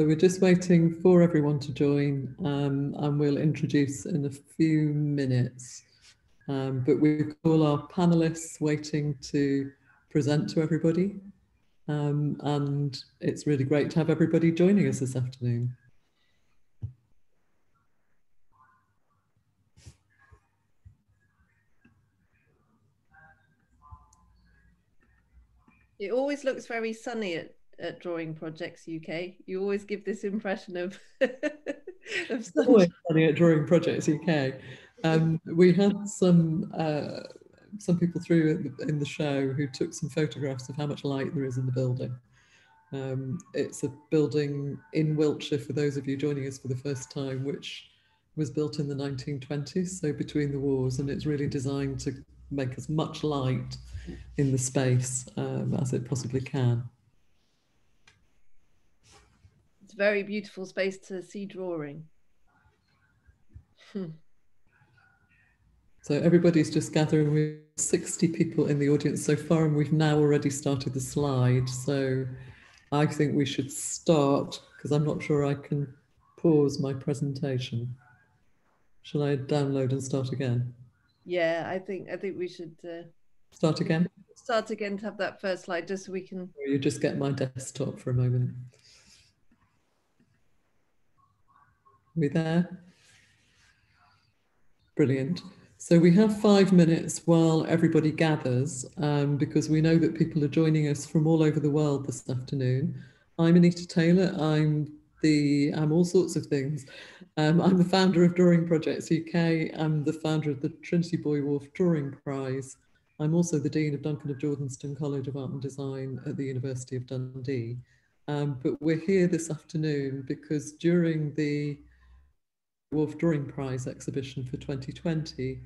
So we're just waiting for everyone to join um, and we'll introduce in a few minutes. Um, but we've all our panelists waiting to present to everybody. Um, and it's really great to have everybody joining us this afternoon. It always looks very sunny at at Drawing Projects UK. You always give this impression of, of always sunny at Drawing Projects UK. Um, we had some uh, some people through in the show who took some photographs of how much light there is in the building. Um, it's a building in Wiltshire for those of you joining us for the first time, which was built in the 1920s, so between the wars, and it's really designed to make as much light in the space um, as it possibly can. It's a very beautiful space to see drawing. Hmm. So everybody's just gathering. We've 60 people in the audience so far, and we've now already started the slide. So I think we should start because I'm not sure I can pause my presentation. Shall I download and start again? Yeah, I think I think we should uh, start again. Start again to have that first slide, just so we can. Or you just get my desktop for a moment. Are we there? Brilliant. So we have five minutes while everybody gathers, um, because we know that people are joining us from all over the world this afternoon. I'm Anita Taylor. I'm the I'm all sorts of things. Um, I'm the founder of Drawing Projects UK. I'm the founder of the Trinity Buoy Wharf Drawing Prize. I'm also the Dean of Duncan of Jordanstone College of Art and Design at the University of Dundee. Um, but we're here this afternoon because during the Wharf Drawing Prize exhibition for 2020,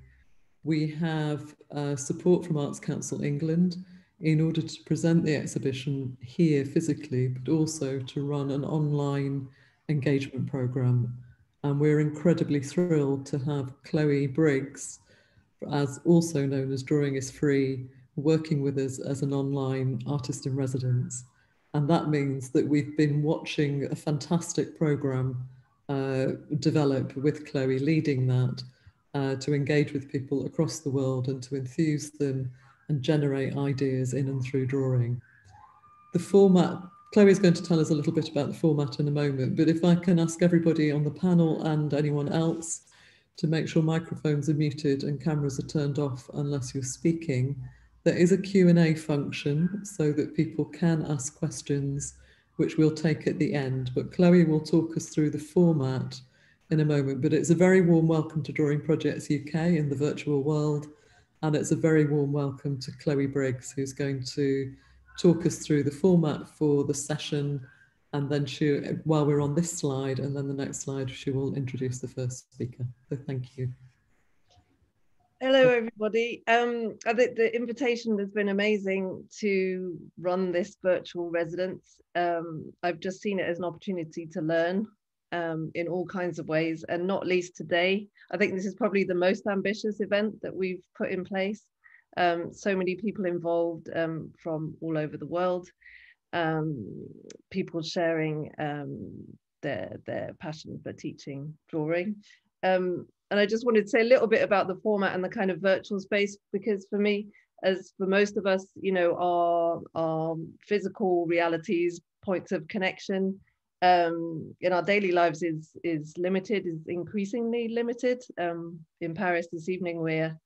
we have uh, support from Arts Council England in order to present the exhibition here physically, but also to run an online engagement program. And we're incredibly thrilled to have Chloe Briggs, as also known as Drawing is Free, working with us as an online artist in residence. And that means that we've been watching a fantastic program uh, develop with Chloe leading that uh, to engage with people across the world and to enthuse them and generate ideas in and through drawing. The format, Chloe is going to tell us a little bit about the format in a moment, but if I can ask everybody on the panel and anyone else to make sure microphones are muted and cameras are turned off unless you're speaking, there is a Q&A function so that people can ask questions which we'll take at the end. But Chloe will talk us through the format in a moment. But it's a very warm welcome to Drawing Projects UK in the virtual world. And it's a very warm welcome to Chloe Briggs, who's going to talk us through the format for the session. And then she, while we're on this slide, and then the next slide, she will introduce the first speaker. So thank you. Hello, everybody. Um, I think the invitation has been amazing to run this virtual residence. Um, I've just seen it as an opportunity to learn um, in all kinds of ways, and not least today. I think this is probably the most ambitious event that we've put in place. Um, so many people involved um, from all over the world, um, people sharing their, their passion for teaching drawing. Um, and I just wanted to say a little bit about the format and the kind of virtual space, because for me, as for most of us, you know, our, our physical realities, points of connection um, in our daily lives is, is limited, is increasingly limited. Um, in Paris this evening, we're,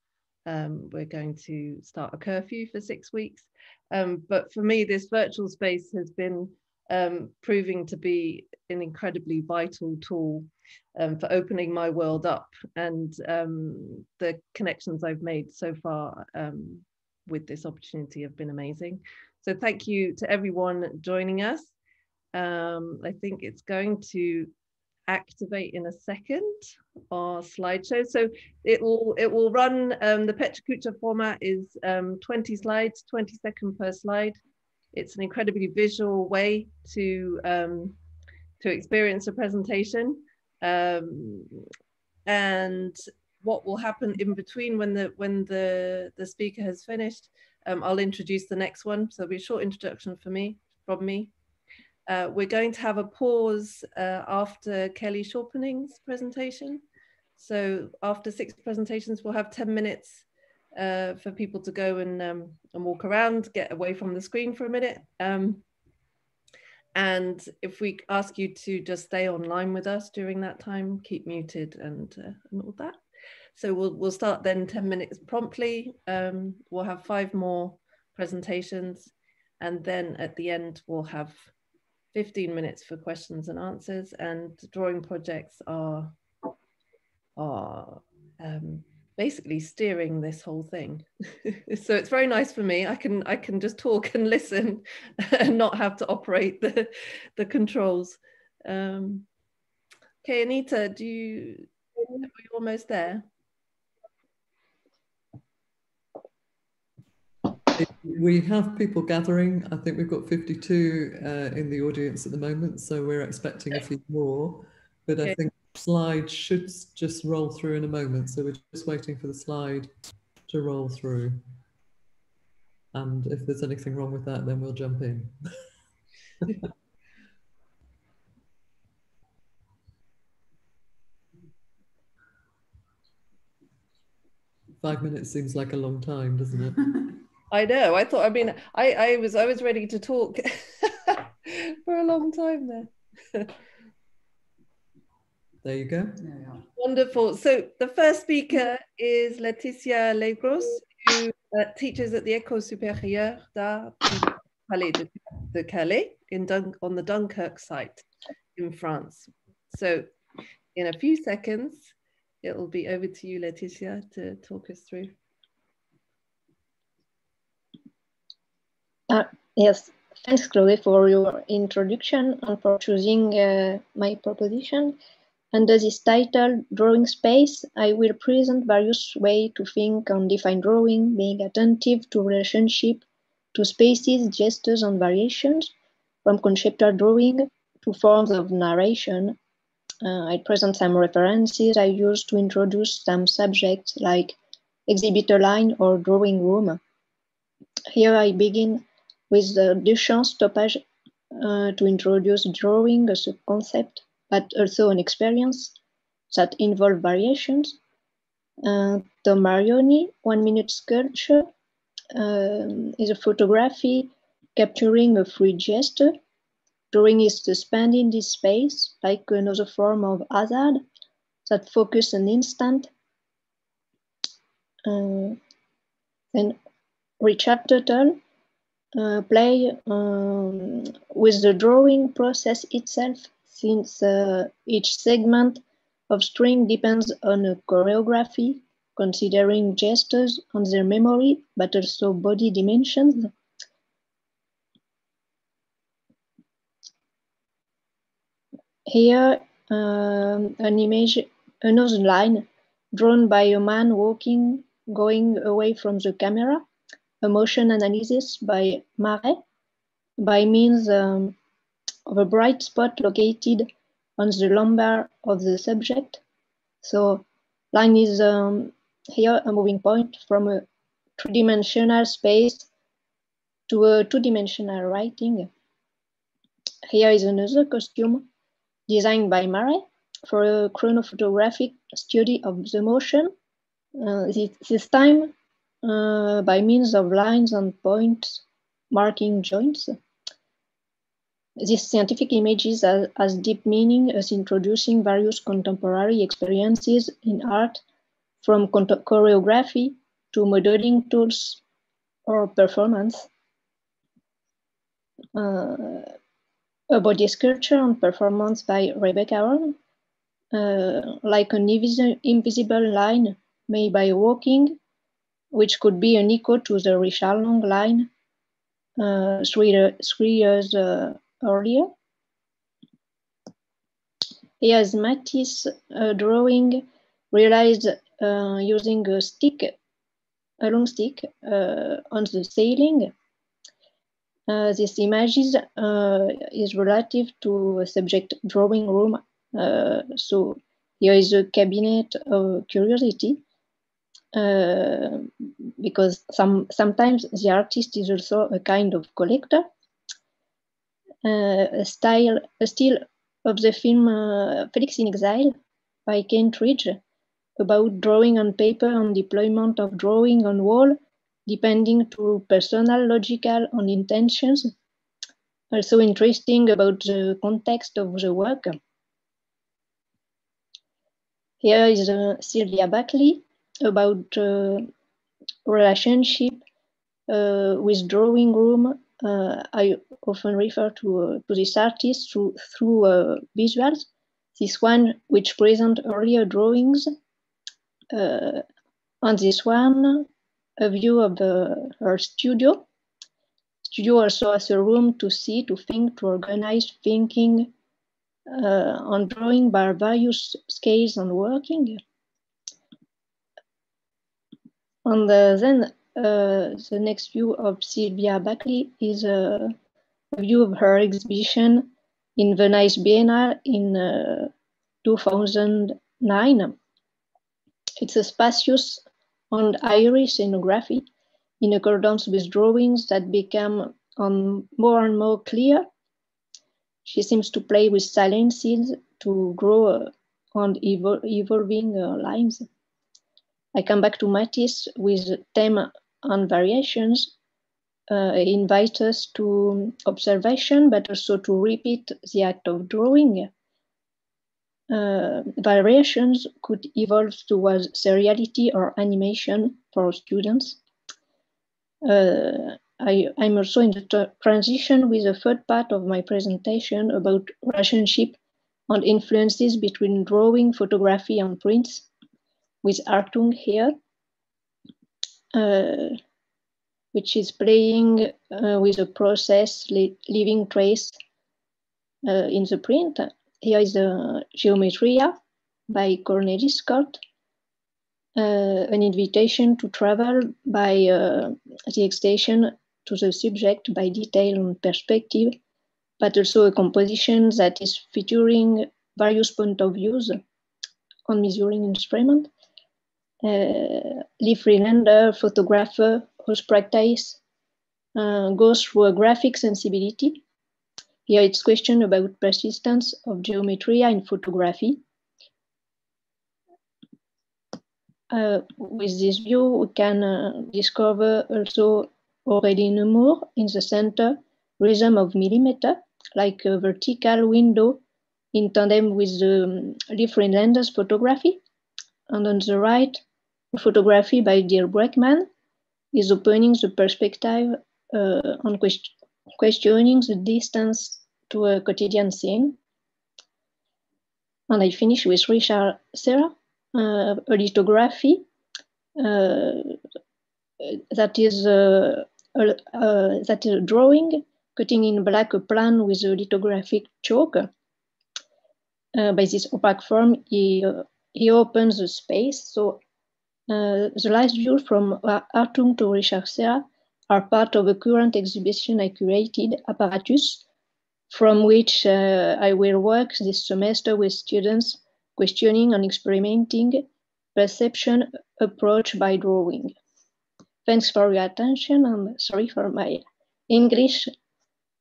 um, we're going to start a curfew for six weeks. Um, but for me, this virtual space has been um, proving to be an incredibly vital tool um, for opening my world up and um, the connections I've made so far um, with this opportunity have been amazing. So thank you to everyone joining us. Um, I think it's going to activate in a second our slideshow. So it will it will run um, the PechaKucha format is um, 20 slides, 20 second per slide. It's an incredibly visual way to um, to experience a presentation. Um, and what will happen in between when the when the the speaker has finished, um, I'll introduce the next one. So it'll be a short introduction for me from me. Uh, we're going to have a pause uh, after Kelly Chorpening's presentation. So after six presentations, we'll have 10 minutes uh, for people to go and, um, and walk around, get away from the screen for a minute. Um, and if we ask you to just stay online with us during that time, keep muted and, uh, and all that. So we'll, we'll start then 10 minutes promptly. Um, we'll have five more presentations. And then at the end, we'll have 15 minutes for questions and answers. And drawing projects are, are um, basically steering this whole thing. so it's very nice for me. I can I can just talk and listen and not have to operate the the controls. Um, okay, Anita, do you are you almost there? We have people gathering. I think we've got 52 uh, in the audience at the moment, so we're expecting a few more. But okay. I think slide should just roll through in a moment. So we're just waiting for the slide to roll through. And if there's anything wrong with that, then we'll jump in. Five minutes seems like a long time, doesn't it? I know. I thought. I mean, I I was I was ready to talk for a long time there. There you go. Wonderful. So the first speaker is Laetitia Legros, who uh, teaches at the École Supérieure d'Art Palais de, de Calais in Dun on the Dunkirk site in France. So in a few seconds, it will be over to you, Laetitia, to talk us through. Uh, yes, thanks, Chloe, for your introduction and for choosing uh, my proposition. Under this title, Drawing Space, I will present various ways to think and define drawing, being attentive to relationship to spaces, gestures, and variations, from conceptual drawing to forms of narration. Uh, I present some references I use to introduce some subjects like exhibitor line or drawing room. Here I begin with the Duchamp stoppage uh, to introduce drawing as a concept but also an experience that involve variations. Uh, the Marioni one minute sculpture um, is a photography capturing a free gesture. Drawing is suspended in this space, like another form of hazard that focus an instant. Uh, then Richard Tuttle uh, play um, with the drawing process itself since uh, each segment of string depends on a choreography, considering gestures on their memory, but also body dimensions. Here, um, an image, another line drawn by a man walking, going away from the camera, a motion analysis by Marey by means um, of a bright spot located on the lumbar of the subject. So line is um, here a moving point from a three-dimensional space to a two-dimensional writing. Here is another costume designed by Marey for a chronophotographic study of the motion. Uh, this, this, time uh, by means of lines and points marking joints. These scientific images has deep meaning as introducing various contemporary experiences in art from choreography to modeling tools or performance. Uh, a body sculpture and performance by Rebecca Horn, uh, like an invisible line made by walking, which could be an echo to the Richard Long line uh, three, three years uh, earlier. Here's Matisse uh, drawing realized uh, using a stick, a long stick uh, on the ceiling. Uh, this image is, uh, relative to a subject drawing room. Uh, so here is a cabinet of curiosity. because some sometimes the artist is also a kind of collector a style, still of the film uh, Felix in Exile by Kentridge about drawing on paper and deployment of drawing on wall, depending to personal, logical, and intentions. Also interesting about the context of the work. Here is uh, Silvia Bächli about uh, relationship uh, with drawing room. Uh, I often refer to, uh, to this artist through, through uh, visuals. This one which present earlier drawings. on this one, a view of her studio. Studio also has a room to see, to think, to organize thinking, uh, on drawing by various scales and working. And uh, then the next view of Silvia Bächli is a, a, view of her exhibition in Venice Biennale in uh, 2009. It's a spacious and airy scenography in accordance with drawings that become um, more and more clear she seems to play with silences to grow uh, on evol evolving uh, lines. I come back to Matisse with theme and variations. Uh, invite us to observation, but also to repeat the act of drawing. Uh, variations could evolve towards seriality or animation for students. Uh, I, am also in the transition with the third part of my presentation about relationship and influences between drawing, photography, and prints with Hartung here, which is playing uh, with a process leaving trace uh, in the print. Here is the Geometria by Cornelis Cort, uh, an invitation to travel by uh, the extension to the subject by detail and perspective, but also a composition that is featuring various point of views on measuring instrument. Uh, Lee Friedlander, photographer whose practice uh, goes through a graphic sensibility. Here it's question about persistence of geometry in photography. Uh, with this view, we can uh, discover also Aurélie Nemours in the center, rhythm of millimeter, like a vertical window in tandem with the um, Lee Friedlander's photography. And on the right, a photography by Dirk Braeckman is opening the perspective uh, on quest questioning the distance to a quotidian scene. And I finish with Richard Serra, uh, a lithography uh, that is uh, uh, that is a drawing, cutting in black a plan with a lithographic chalk. Uh, by this opaque form, he, uh, he opens the space. So uh, the last views from Hartung to Richard Serra are part of a current exhibition I curated, Apparatus, from which uh, I will work this semester with students questioning and experimenting perception approach by drawing. Thanks for your attention and sorry for my English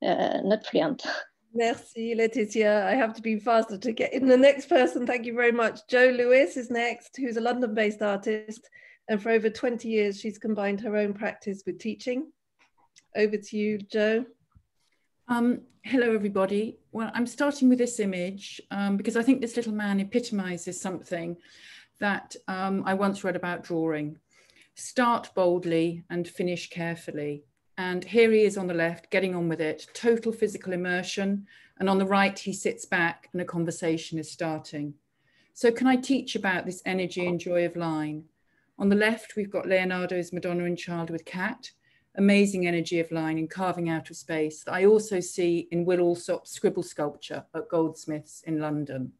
uh, not fluent. Merci, Laetitia. I have to be faster to get in the next person. Thank you very much. Jo Lewis is next, who's a London based artist. And for over 20 years, she's combined her own practice with teaching. Over to you, Jo. Um, hello, everybody. Well, I'm starting with this image um, because I think this little man epitomizes something that um, I once read about drawing start boldly and finish carefully. And here he is on the left, getting on with it, total physical immersion. And on the right, he sits back and a conversation is starting. So, can I teach about this energy and joy of line? On the left, we've got Leonardo's Madonna and Child with Cat, amazing energy of line and carving out of space that I also see in Will Alsop's scribble sculpture at Goldsmiths in London.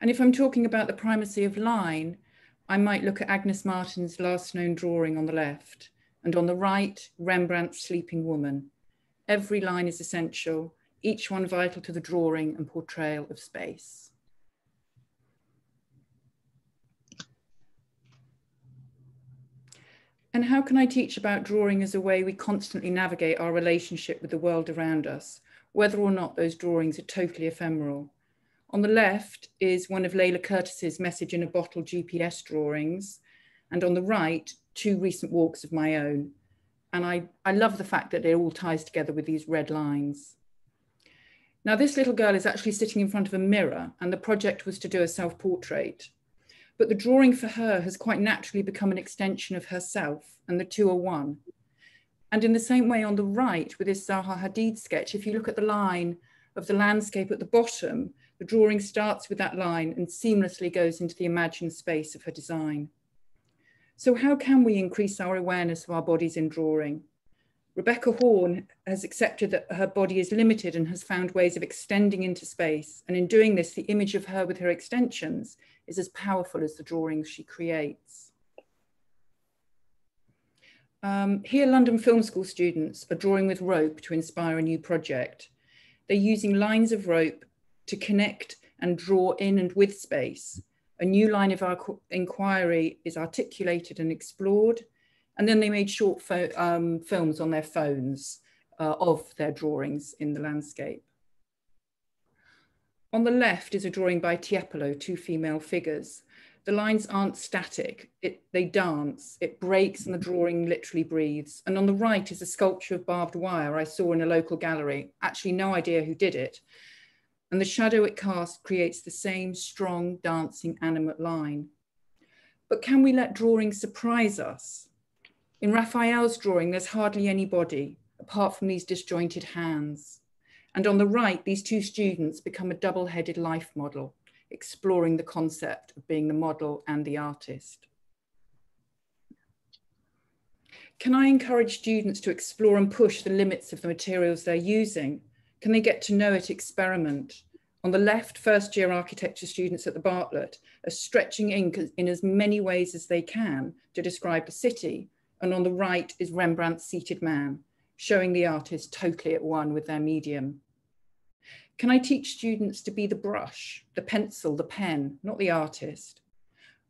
And if I'm talking about the primacy of line, I might look at Agnes Martin's last known drawing on the left, and on the right, Rembrandt's Sleeping Woman. Every line is essential, each one vital to the drawing and portrayal of space. And how can I teach about drawing as a way we constantly navigate our relationship with the world around us, whether or not those drawings are totally ephemeral? On the left is one of Layla Curtis's message in a bottle GPS drawings. And on the right, two recent walks of my own. And I, I love the fact that it all ties together with these red lines. Now, this little girl is actually sitting in front of a mirror, and the project was to do a self portrait. But the drawing for her has quite naturally become an extension of herself, and the two are one. And in the same way, on the right, with this Zaha Hadid sketch, if you look at the line of the landscape at the bottom, the drawing starts with that line and seamlessly goes into the imagined space of her design. So, how can we increase our awareness of our bodies in drawing? Rebecca Horn has accepted that her body is limited and has found ways of extending into space. And in doing this, the image of her with her extensions is as powerful as the drawings she creates. Um, here, London Film School students are drawing with rope to inspire a new project. They're using lines of rope to connect and draw in and with space. A new line of our inquiry is articulated and explored, and then they made short um, films on their phones uh, of their drawings in the landscape. On the left is a drawing by Tiepolo, two female figures. The lines aren't static, it, they dance, it breaks and the drawing literally breathes. And on the right is a sculpture of barbed wire I saw in a local gallery, actually no idea who did it. And the shadow it casts creates the same strong dancing animate line. But can we let drawing surprise us? In Raphael's drawing, there's hardly any body apart from these disjointed hands. And on the right, these two students become a double-headed life model, exploring the concept of being the model and the artist. Can I encourage students to explore and push the limits of the materials they're using? Can they get to know it, experiment? On the left, first year architecture students at the Bartlett are stretching ink in as many ways as they can to describe the city, and on the right is Rembrandt's Seated Man, showing the artist totally at one with their medium. Can I teach students to be the brush, the pencil, the pen, not the artist?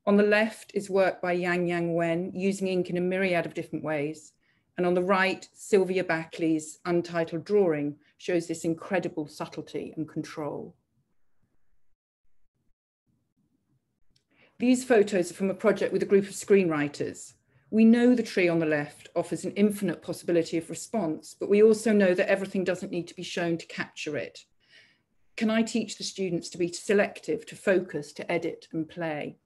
On the left is work by Yang Yang Wen, using ink in a myriad of different ways. And on the right, Silvia Bächli's untitled drawing shows this incredible subtlety and control. These photos are from a project with a group of screenwriters. We know the tree on the left offers an infinite possibility of response, but we also know that everything doesn't need to be shown to capture it. Can I teach the students to be selective, to focus, to edit and play?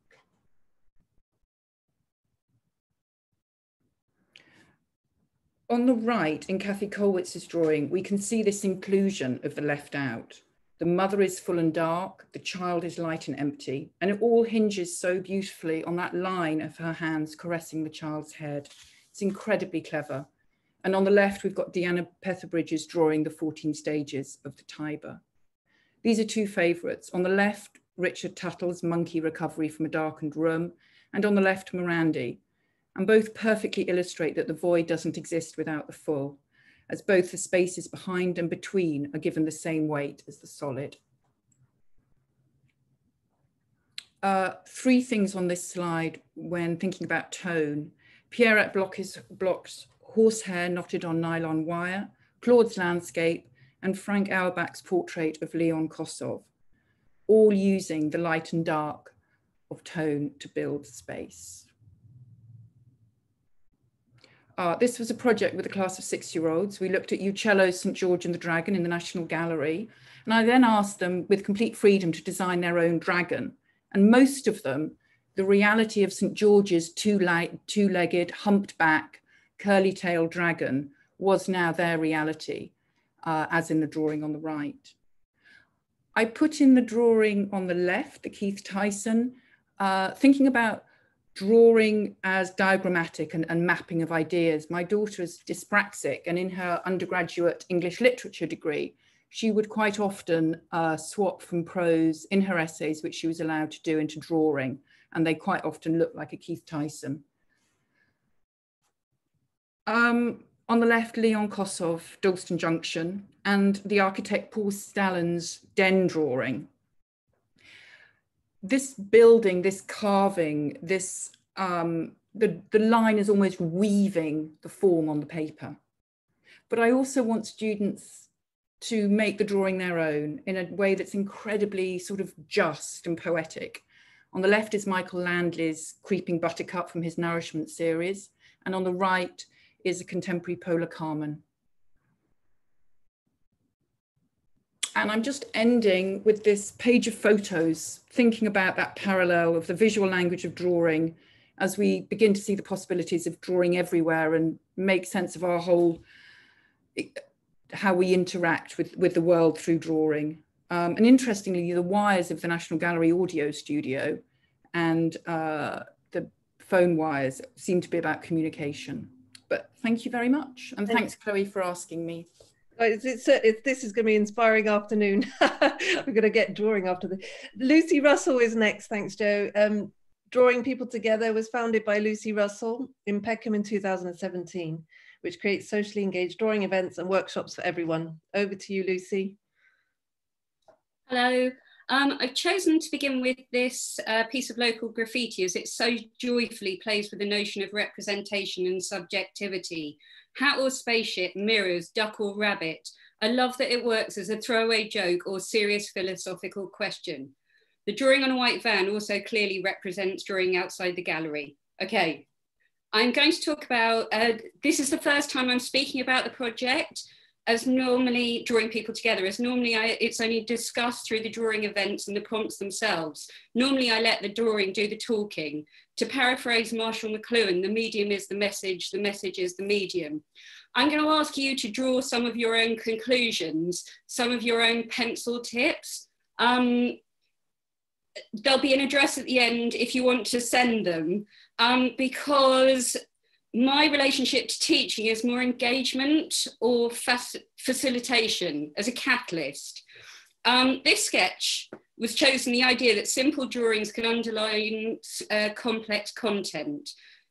On the right, in Käthe Kollwitz's drawing, we can see this inclusion of the left out. The mother is full and dark, the child is light and empty, and it all hinges so beautifully on that line of her hands caressing the child's head. It's incredibly clever. And on the left, we've got Deanna Petherbridge's drawing the 14 stages of the Tiber. These are two favourites. On the left, Richard Tuttle's Monkey Recovery from a Darkened Room, and on the left, Morandi. And both perfectly illustrate that the void doesn't exist without the full as both the spaces behind and between are given the same weight as the solid. Uh, three things on this slide when thinking about tone. Pierrette Bloch's, Bloch's horsehair knotted on nylon wire, Claude's landscape, and Frank Auerbach's portrait of Leon Kossoff, all using the light and dark of tone to build space. Uh, this was a project with a class of six-year-olds. We looked at Uccello's St. George and the Dragon in the National Gallery. And I then asked them with complete freedom to design their own dragon. And most of them, the reality of St. George's two-legged, humped back, curly-tailed dragon was now their reality, uh, as in the drawing on the right. I put in the drawing on the left, the Keith Tyson, uh, thinking about drawing as diagrammatic and, and, mapping of ideas. My daughter is dyspraxic, and in her undergraduate English literature degree, she would quite often uh, swap from prose in her essays, which she was allowed to do, into drawing, and they quite often look like a Keith Tyson. Um, on the left, Leon Kossoff, Dalston Junction, and the architect Paul Stallan's den drawing, this building, this carving, this um, the, the line is almost weaving the form on the paper. But I also want students to make the drawing their own in a way that's incredibly sort of just and poetic. On the left is Michael Landy's Creeping Buttercup from his Nourishment series, and on the right is a contemporary Polar Carmen. And I'm just ending with this page of photos, thinking about that parallel of the visual language of drawing as we begin to see the possibilities of drawing everywhere and make sense of our whole, how we interact with, with the world through drawing. Um, and interestingly, the wires of the National Gallery audio studio and uh, the phone wires seem to be about communication. But thank you very much. And thanks, Chloe, for asking me. It's, it's, it's, this is going to be an inspiring afternoon. We're going to get drawing after this. Lucie Russell is next. Thanks, Jo. Um, Drawing People Together was founded by Lucie Russell in Peckham in 2017, which creates socially engaged drawing events and workshops for everyone. Over to you, Lucie. Hello. Um, I've chosen to begin with this uh, piece of local graffiti as it so joyfully plays with the notion of representation and subjectivity. Hat or spaceship, mirrors, duck or rabbit. I love that it works as a throwaway joke or serious philosophical question. The drawing on a white van also clearly represents drawing outside the gallery. Okay, I'm going to talk about, uh, this is the first time I'm speaking about the project as normally drawing people together, as normally I, it's only discussed through the drawing events and the prompts themselves. Normally I let the drawing do the talking. To paraphrase Marshall McLuhan, the medium is the message, the message is the medium. I'm going to ask you to draw some of your own conclusions, some of your own pencil tips. Um, there'll be an address at the end if you want to send them, um, because my relationship to teaching is more engagement or facilitation as a catalyst. Um, this sketch was chosen the idea that simple drawings can underline uh, complex content.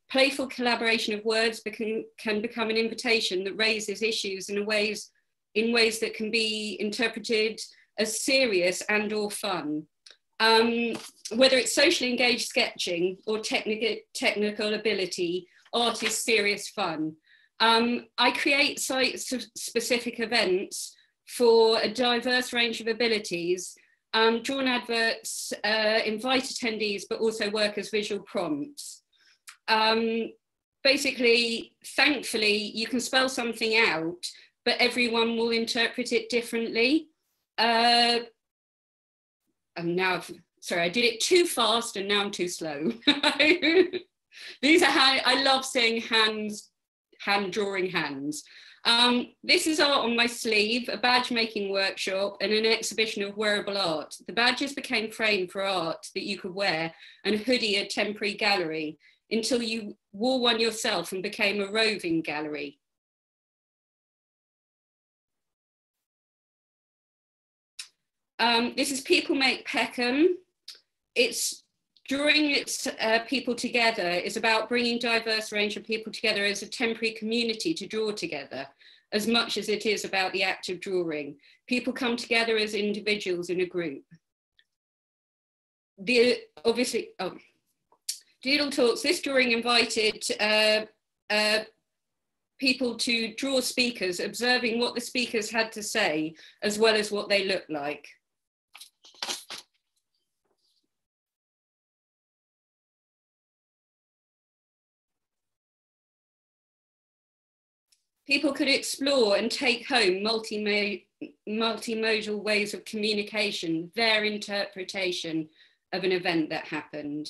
Playful collaboration of words can, can become an invitation that raises issues in ways, in ways that can be interpreted as serious and or fun. Um, whether it's socially engaged sketching or technical, technical ability, art is serious fun. Um, I create site-specific events for a diverse range of abilities, um, drawn adverts, uh, invite attendees, but also work as visual prompts. Um, basically, thankfully, you can spell something out, but everyone will interpret it differently. Uh, and now, sorry, I did it too fast and now I'm too slow. These are how I love seeing hands, hand drawing hands. Um, this is art on my sleeve, a badge making workshop and an exhibition of wearable art. The badges became framed for art that you could wear and hoodie a temporary gallery until you wore one yourself and became a roving gallery. Um, this is People Make Peckham. It's drawing its uh, people together is about bringing diverse range of people together as a temporary community to draw together as much as it is about the act of drawing. People come together as individuals in a group. The obviously, oh, Doodle Talks, this drawing invited uh, uh, people to draw speakers, observing what the speakers had to say, as well as what they looked like. People could explore and take home multi multimodal ways of communication, their interpretation of an event that happened.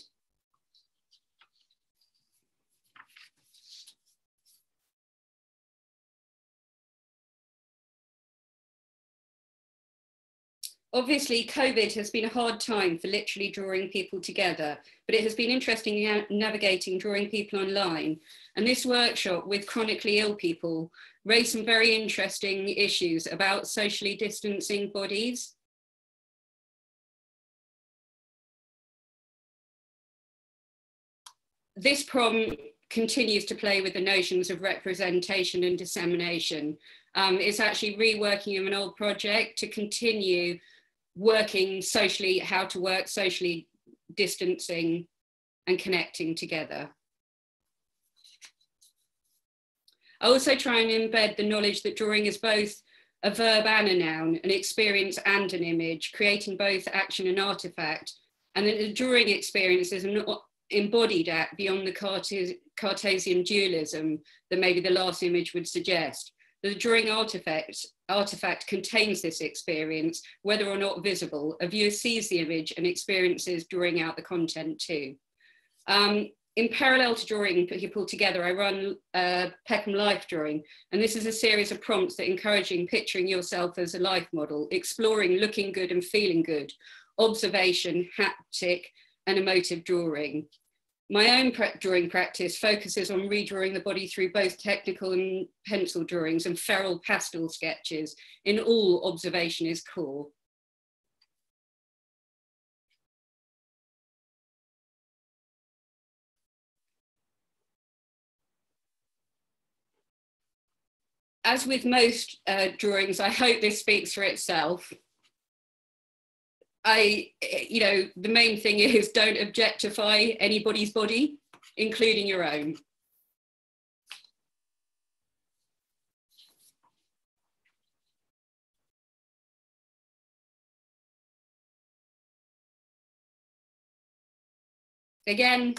Obviously, COVID has been a hard time for literally drawing people together, but it has been interesting navigating drawing people online. And this workshop with chronically ill people raised some very interesting issues about socially distancing bodies. This problem continues to play with the notions of representation and dissemination. Um, it's actually reworking of an old project to continue working socially, how to work socially, distancing and connecting together. I also try and embed the knowledge that drawing is both a verb and a noun, an experience and an image, creating both action and artifact. And that the drawing experience is an embodied act beyond the Cartesian dualism that maybe the last image would suggest. The drawing artifact, artifact contains this experience, whether or not visible. A viewer sees the image and experiences drawing out the content too. Um, in parallel to drawing people together, I run uh, Peckham Life Drawing, and this is a series of prompts that encouraging picturing yourself as a life model, exploring looking good and feeling good, observation, haptic, and emotive drawing. My own drawing practice focuses on redrawing the body through both technical and pencil drawings and feral pastel sketches. In all, observation is core. as with most uh, drawings, I hope this speaks for itself. I, you know, the main thing is don't objectify anybody's body, including your own. Again,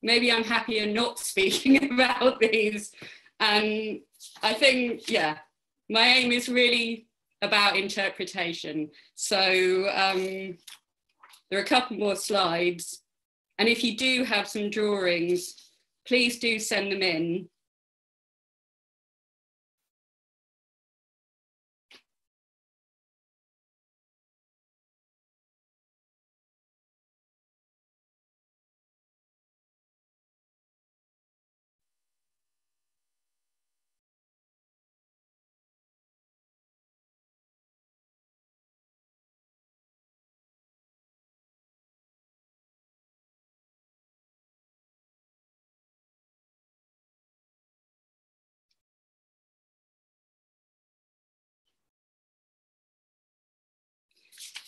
maybe I'm happier not speaking about these. And I think, yeah, my aim is really about interpretation. So um, there are a couple more slides. And if you do have some drawings, please do send them in.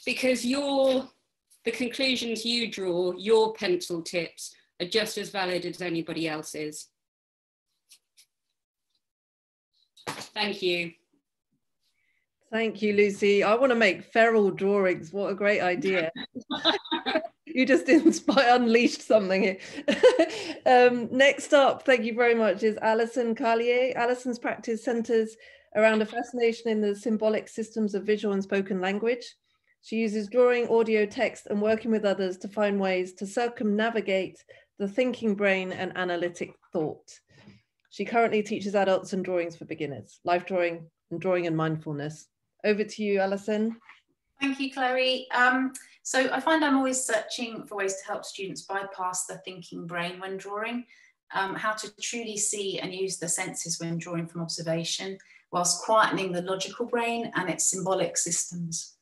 Because your the conclusions you draw, your pencil tips are just as valid as anybody else's. Thank you. Thank you, Lucie. I want to make feral drawings. What a great idea. you just inspired, unleashed something here. um, next up, thank you very much, is Alison Carlier. Alison's practice centers around a fascination in the symbolic systems of visual and spoken language. She uses drawing, audio, text, and working with others to find ways to circumnavigate the thinking brain and analytic thought. She currently teaches adults and drawings for beginners, life drawing and drawing and mindfulness. Over to you, Alison. Thank you, Chloe. Um, so I find I'm always searching for ways to help students bypass the thinking brain when drawing, um, how to truly see and use the senses when drawing from observation, whilst quietening the logical brain and its symbolic systems.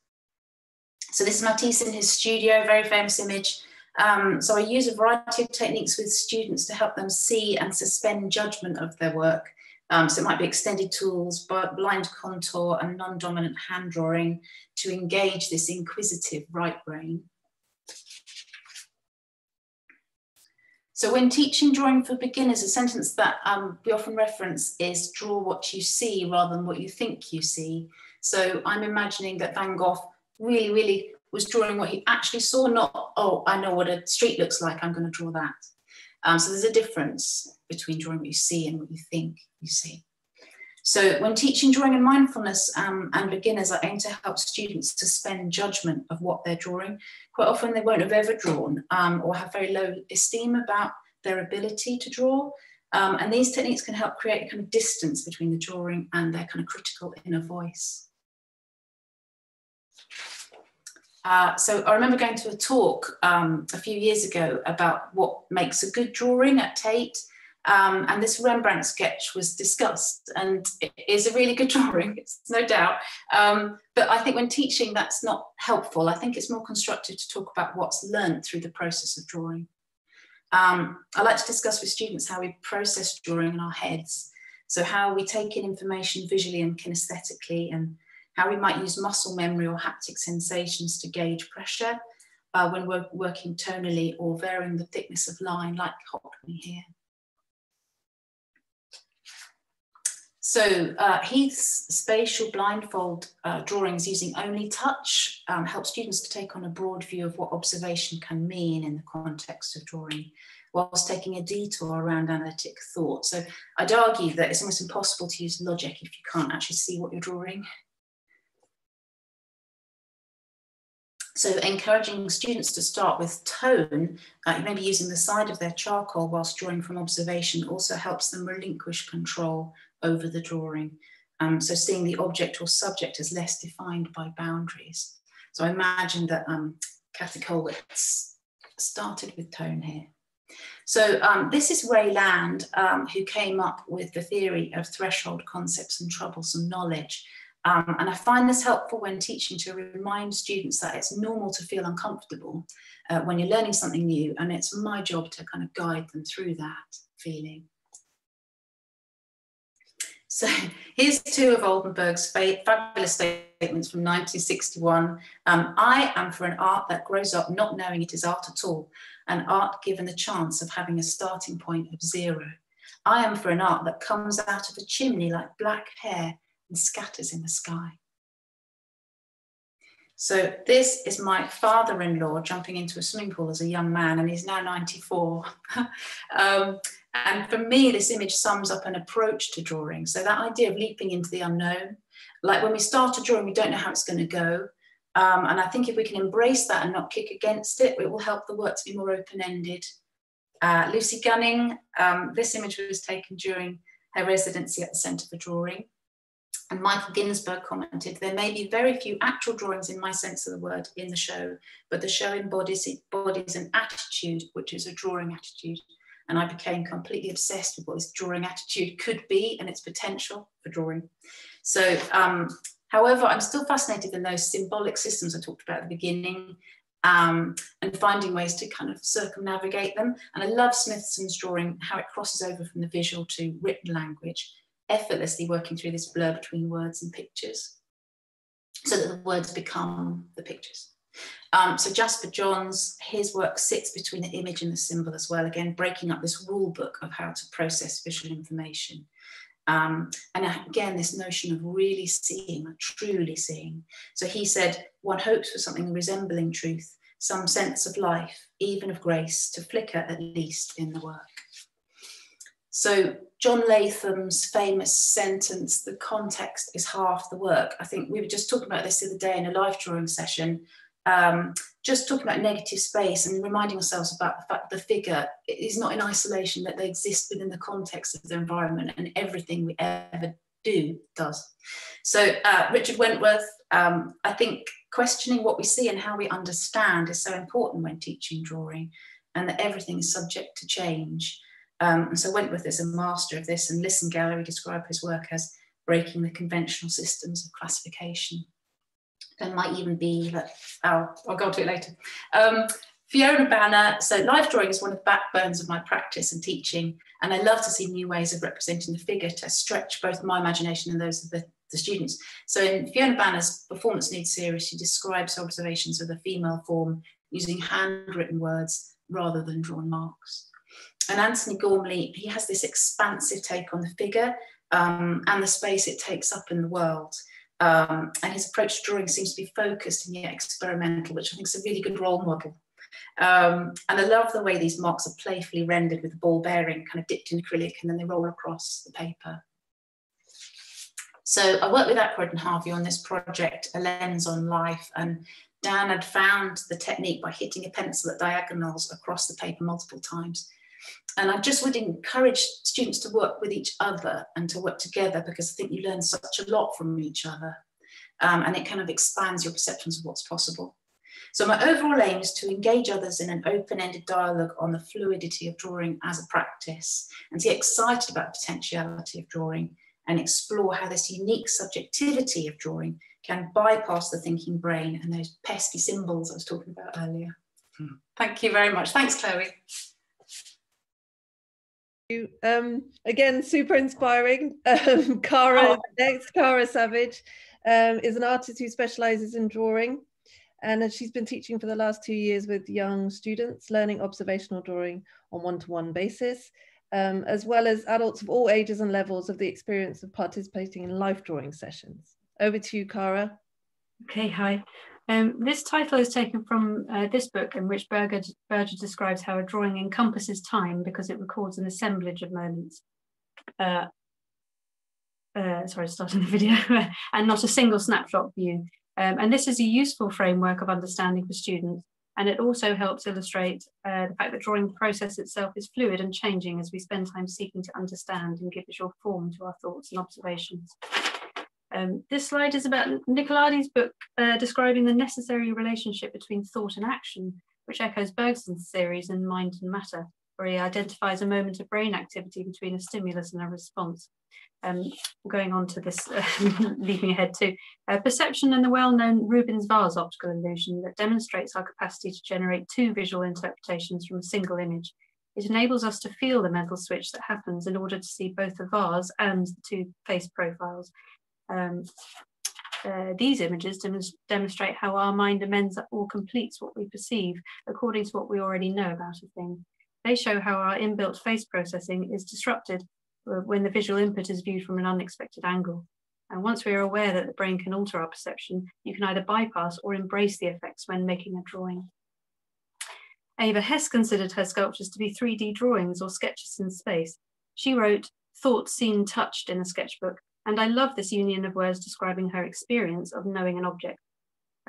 So this is Matisse in his studio, very famous image. Um, so I use a variety of techniques with students to help them see and suspend judgment of their work. Um, so it might be extended tools, but blind contour and non-dominant hand drawing to engage this inquisitive right brain. So when teaching drawing for beginners, a sentence that um, we often reference is draw what you see rather than what you think you see. So I'm imagining that Van Gogh really, really was drawing what he actually saw, not, oh, I know what a street looks like, I'm going to draw that. Um, so there's a difference between drawing what you see and what you think you see. So when teaching drawing and mindfulness um, and beginners, I aim to help students to spend judgment of what they're drawing. Quite often they won't have ever drawn um, or have very low esteem about their ability to draw. Um, and these techniques can help create a kind of distance between the drawing and their kind of critical inner voice. Uh, so I remember going to a talk um, a few years ago about what makes a good drawing at Tate. Um, and this Rembrandt sketch was discussed, and it is a really good drawing, it's no doubt. Um, but I think when teaching, that's not helpful. I think it's more constructive to talk about what's learned through the process of drawing. Um, I like to discuss with students how we process drawing in our heads. So, how we take in information visually and kinesthetically, and how we might use muscle memory or haptic sensations to gauge pressure uh, when we're working tonally or varying the thickness of line like Hockney here. So uh, Heath's spatial blindfold uh, drawings using only touch um, help students to take on a broad view of what observation can mean in the context of drawing, whilst taking a detour around analytic thought. So I'd argue that it's almost impossible to use logic if you can't actually see what you're drawing. So encouraging students to start with tone, uh, maybe using the side of their charcoal whilst drawing from observation also helps them relinquish control over the drawing. Um, so seeing the object or subject as less defined by boundaries. So I imagine that um, Käthe Kollwitz started with tone here. So um, this is Ray Land, um, who came up with the theory of threshold concepts and troublesome knowledge. Um, and I find this helpful when teaching to remind students that it's normal to feel uncomfortable uh, when you're learning something new, and it's my job to kind of guide them through that feeling. So here's two of Oldenburg's fabulous statements from 1961. Um, I am for an art that grows up not knowing it is art at all, an art given the chance of having a starting point of zero. I am for an art that comes out of a chimney like black hair and scatters in the sky. So this is my father-in-law jumping into a swimming pool as a young man, and he's now 94. um, and for me, this image sums up an approach to drawing. So that idea of leaping into the unknown, like when we start a drawing, we don't know how it's going to go. Um, and I think if we can embrace that and not kick against it, it will help the work to be more open-ended. Uh, Lucy Gunning, um, this image was taken during her residency at the Centre for Drawing. And Michael Ginsborg commented, there may be very few actual drawings in my sense of the word in the show, but the show embodies, embodies an attitude, which is a drawing attitude. And I became completely obsessed with what this drawing attitude could be and its potential for drawing. So, um, however, I'm still fascinated in those symbolic systems I talked about at the beginning um, and finding ways to kind of circumnavigate them. And I love Smithson's drawing, how it crosses over from the visual to written language effortlessly working through this blur between words and pictures so that the words become the pictures. Um, so Jasper Johns, his work sits between the image and the symbol as well, again, breaking up this rule book of how to process visual information. Um, and again, this notion of really seeing, truly seeing. So he said, one hopes for something resembling truth, some sense of life, even of grace, to flicker at least in the work. So John Latham's famous sentence, the context is half the work. I think we were just talking about this the other day in a live drawing session, um, just talking about negative space and reminding ourselves about the fact the figure is not in isolation, that they exist within the context of the environment and everything we ever do does. So uh, Richard Wentworth, um, I think questioning what we see and how we understand is so important when teaching drawing and that everything is subject to change. Um, and so Wentworth is a master of this, and Lisson Gallery describe his work as breaking the conventional systems of classification. There might even be, like, oh, I'll go to it later. Um, Fiona Banner, so life drawing is one of the backbones of my practice and teaching, and I love to see new ways of representing the figure to stretch both my imagination and those of the, the students. So in Fiona Banner's Performance Nudes series, she describes observations of the female form using handwritten words rather than drawn marks and Antony Gormley, he has this expansive take on the figure um, and the space it takes up in the world. Um, and his approach to drawing seems to be focused and yet experimental, which I think is a really good role model. Um, and I love the way these marks are playfully rendered with the ball bearing kind of dipped in acrylic and then they roll across the paper. So I worked with Ackroyd and Harvey on this project, A Lens on Life, and Dan had found the technique by hitting a pencil at diagonals across the paper multiple times. And I just would encourage students to work with each other and to work together because I think you learn such a lot from each other. Um, and it kind of expands your perceptions of what's possible. So my overall aim is to engage others in an open-ended dialogue on the fluidity of drawing as a practice and to get excited about the potentiality of drawing and explore how this unique subjectivity of drawing can bypass the thinking brain and those pesky symbols I was talking about earlier. Hmm. Thank you very much. Thanks, Chloe. Um, again, super inspiring. Um, Cara, oh. next, Cara Savage um, is an artist who specializes in drawing. And she's been teaching for the last two years with young students, learning observational drawing on one to one basis. um, as well as adults of all ages and levels of the experience of participating in life drawing sessions. Over to you, Cara. Okay, hi. Um, this title is taken from uh, this book in which Berger, Berger describes how a drawing encompasses time because it records an assemblage of moments. Uh, uh, sorry, starting the video, and not a single snapshot view. Um, and this is a useful framework of understanding for students. And it also helps illustrate uh, the fact that drawing process itself is fluid and changing as we spend time seeking to understand and give visual form to our thoughts and observations. Um, this slide is about Nicoladi's book uh, describing the necessary relationship between thought and action, which echoes Bergson's series in Mind and Matter, where he identifies a moment of brain activity between a stimulus and a response. Um, going on to this, uh, leaping ahead to uh, perception and the well-known Rubin's vase optical illusion that demonstrates our capacity to generate two visual interpretations from a single image. It enables us to feel the mental switch that happens in order to see both the vase and the two face profiles. Um, uh, these images dem demonstrate how our mind amends or completes what we perceive according to what we already know about a thing. They show how our inbuilt face processing is disrupted when the visual input is viewed from an unexpected angle. And once we are aware that the brain can alter our perception, you can either bypass or embrace the effects when making a drawing. Eva Hesse considered her sculptures to be 3D drawings or sketches in space. She wrote, thought seen touched in a sketchbook, and I love this union of words describing her experience of knowing an object.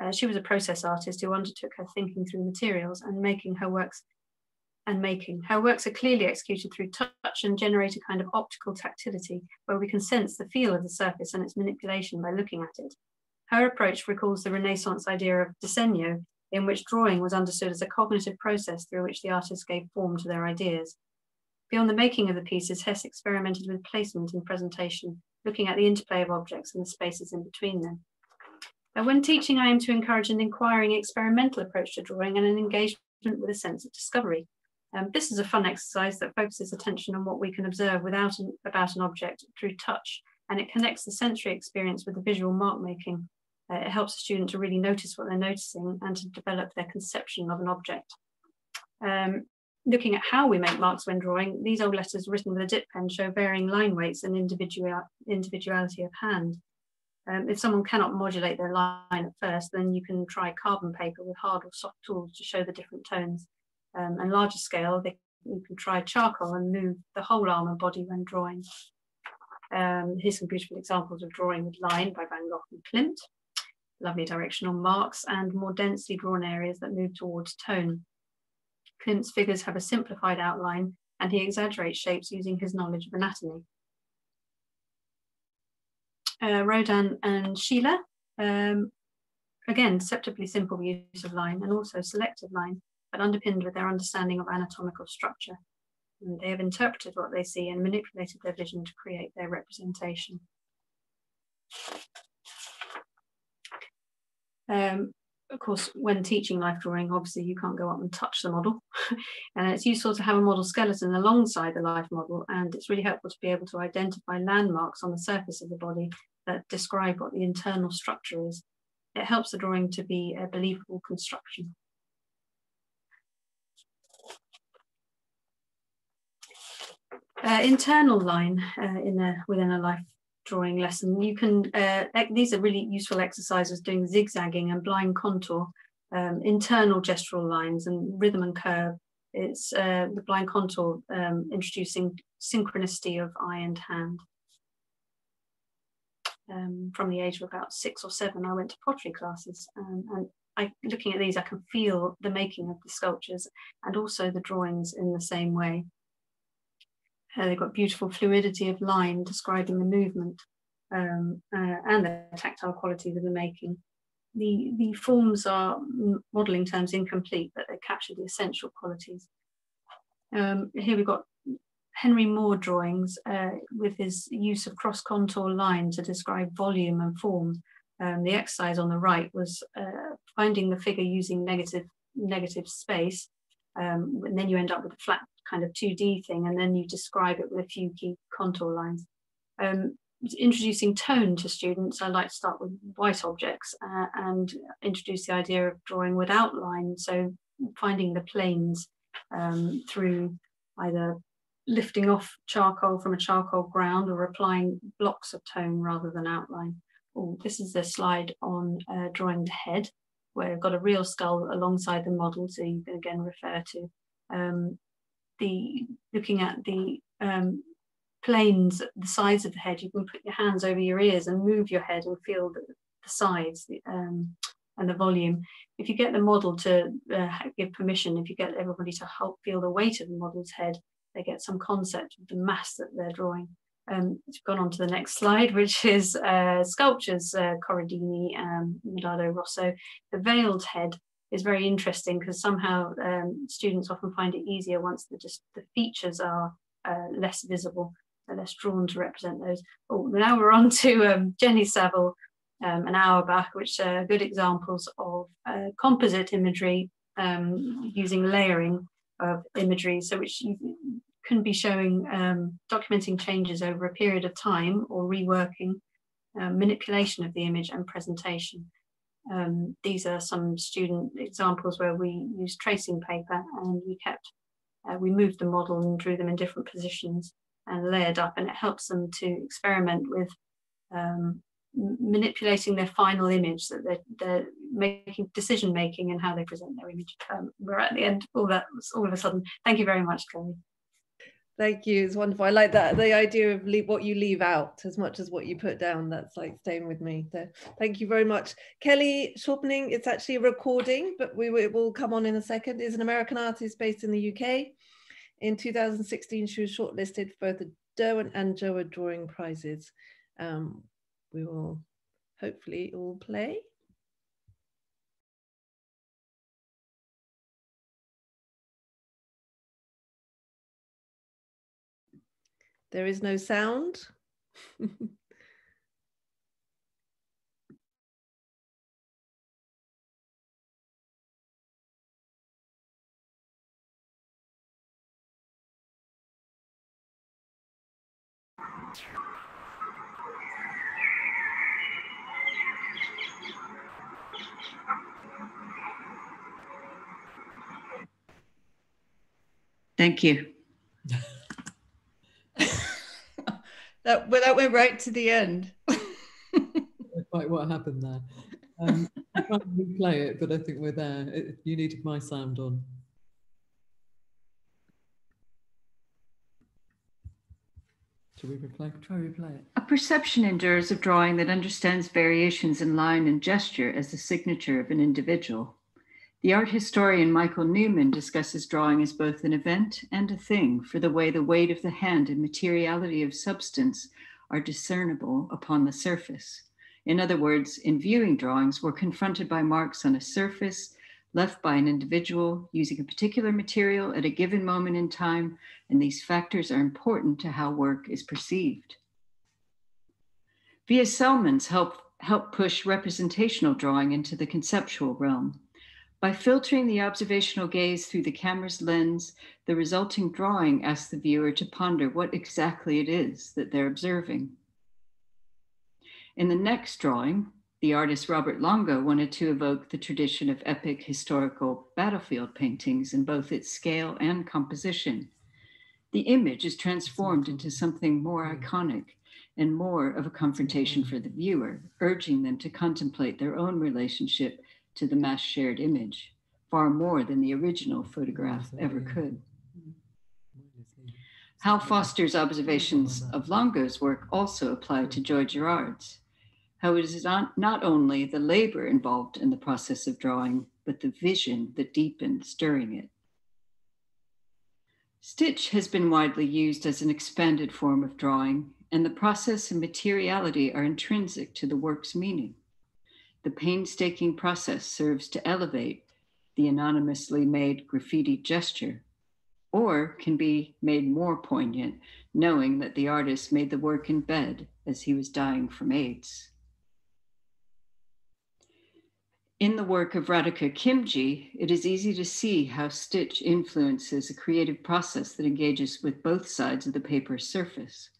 Uh, she was a process artist who undertook her thinking through materials and making her works and making. Her works are clearly executed through touch and generate a kind of optical tactility where we can sense the feel of the surface and its manipulation by looking at it. Her approach recalls the Renaissance idea of disegno, in which drawing was understood as a cognitive process through which the artist gave form to their ideas. Beyond the making of the pieces, Hesse experimented with placement and presentation, looking at the interplay of objects and the spaces in between them. Now, when teaching, I aim to encourage an inquiring experimental approach to drawing and an engagement with a sense of discovery. Um, this is a fun exercise that focuses attention on what we can observe without an, about an object through touch, and it connects the sensory experience with the visual mark making. Uh, it helps the student to really notice what they're noticing and to develop their conception of an object. Um, looking at how we make marks when drawing, these old letters written with a dip pen show varying line weights and individual, individuality of hand. Um, if someone cannot modulate their line at first, then you can try carbon paper with hard or soft tools to show the different tones um, and larger scale, they, you can try charcoal and move the whole arm and body when drawing. Um, here's some beautiful examples of drawing with line by Van Gogh and Klimt. Lovely directional marks and more densely drawn areas that move towards tone. Klimt's figures have a simplified outline and he exaggerates shapes using his knowledge of anatomy. Uh, Rodin and Schiele, um, again, deceptively simple use of line and also selective line but underpinned with their understanding of anatomical structure. And they have interpreted what they see and manipulated their vision to create their representation. Um, of course, when teaching life drawing, obviously you can't go up and touch the model. and it's useful to have a model skeleton alongside the life model. And it's really helpful to be able to identify landmarks on the surface of the body that describe what the internal structure is. It helps the drawing to be a believable construction. Uh, internal line uh, in a, within a life drawing lesson. You can, uh, these are really useful exercises doing zigzagging and blind contour, um, internal gestural lines and rhythm and curve. It's uh, the blind contour um, introducing synchronicity of eye and hand. Um, from the age of about six or seven, I went to pottery classes um, and I, looking at these, I can feel the making of the sculptures and also the drawings in the same way. Uh, they've got beautiful fluidity of line describing the movement um, uh, and the tactile qualities of the making. The, the forms are modelling terms incomplete, but they capture the essential qualities. Um, here we've got Henry Moore drawings uh, with his use of cross contour line to describe volume and form. Um, the exercise on the right was uh, finding the figure using negative negative space, um, and then you end up with a flat kind of 2D thing, and then you describe it with a few key contour lines. Um, introducing tone to students, I like to start with white objects uh, and introduce the idea of drawing without line. So finding the planes um, through either lifting off charcoal from a charcoal ground or applying blocks of tone rather than outline. Oh, this is a slide on uh, drawing the head, where I've got a real skull alongside the model, so you can again refer to um, the looking at the um, planes, the sides of the head. You can put your hands over your ears and move your head and feel the, the sides the, um, and the volume. If you get the model to uh, give permission, if you get everybody to help feel the weight of the model's head, they get some concept of the mass that they're drawing. Um, it's gone on to the next slide, which is uh, sculptures, uh, Corradini, um, Medardo Rosso. The veiled head is very interesting because somehow um, students often find it easier once the, just the features are uh, less visible, less drawn to represent those. Oh, now we're on to um, Jenny Saville um, and Auerbach, which are good examples of uh, composite imagery um, using layering of imagery, so which can be showing, um, documenting changes over a period of time or reworking, uh, manipulation of the image and presentation. Um, these are some student examples where we used tracing paper and we kept, uh, we moved the model and drew them in different positions and layered up and it helps them to experiment with um, manipulating their final image that they're, they're, making decision making and how they present their image. Um, we're at the end, all that all of a sudden. Thank you very much, Chloe. Thank you. It's wonderful. I like that. The idea of leave, what you leave out as much as what you put down. That's like staying with me. So thank you very much. Kelly Chorpening, it's actually a recording, but we will come on in a second, is an American artist based in the UK. In 2016, she was shortlisted for both the Derwent and Jerwood Drawing Prizes. Um, we will hopefully all play. There is no sound. Thank you. That, that went right to the end. quite what happened there. Um, I can't replay it, but I think we're there. It, you needed my sound on. Shall we replay? Try replay it. A perception endures of drawing that understands variations in line and gesture as the signature of an individual. The art historian Michael Newman discusses drawing as both an event and a thing for the way the weight of the hand and materiality of substance are discernible upon the surface. In other words, in viewing drawings, we're confronted by marks on a surface left by an individual using a particular material at a given moment in time, and these factors are important to how work is perceived. Vija Celmins help, help push representational drawing into the conceptual realm. By filtering the observational gaze through the camera's lens, the resulting drawing asks the viewer to ponder what exactly it is that they're observing. In the next drawing, the artist Robert Longo wanted to evoke the tradition of epic historical battlefield paintings in both its scale and composition. The image is transformed into something more iconic and more of a confrontation for the viewer, urging them to contemplate their own relationship to the mass shared image, far more than the original photograph ever could. Mm-hmm. Hal Foster's observations of Longo's work also apply to Joy Girard's. How it is not, not only the labor involved in the process of drawing, but the vision that deepens during it. Stitch has been widely used as an expanded form of drawing, and the process and materiality are intrinsic to the work's meaning the painstaking process serves to elevate the anonymously made graffiti gesture, or can be made more poignant, knowing that the artist made the work in bed as he was dying from AIDS. In the work of Radhika Khimji, it is easy to see how Stitch influences a creative process that engages with both sides of the paper's surface.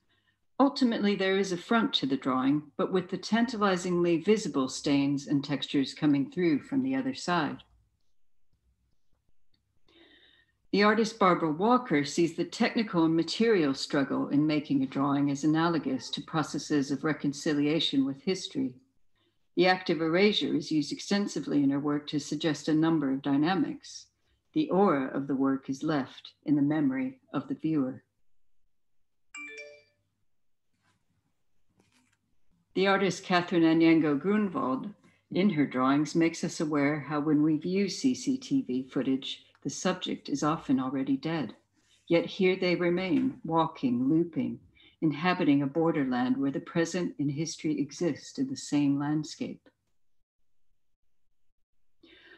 Ultimately, there is a front to the drawing, but with the tantalizingly visible stains and textures coming through from the other side. The artist Barbara Walker sees the technical and material struggle in making a drawing as analogous to processes of reconciliation with history. The act of erasure is used extensively in her work to suggest a number of dynamics. The aura of the work is left in the memory of the viewer. The artist Catherine Anyango Grunwald, in her drawings, makes us aware how when we view CCTV footage, the subject is often already dead. Yet here they remain, walking, looping, inhabiting a borderland where the present and history exist in the same landscape.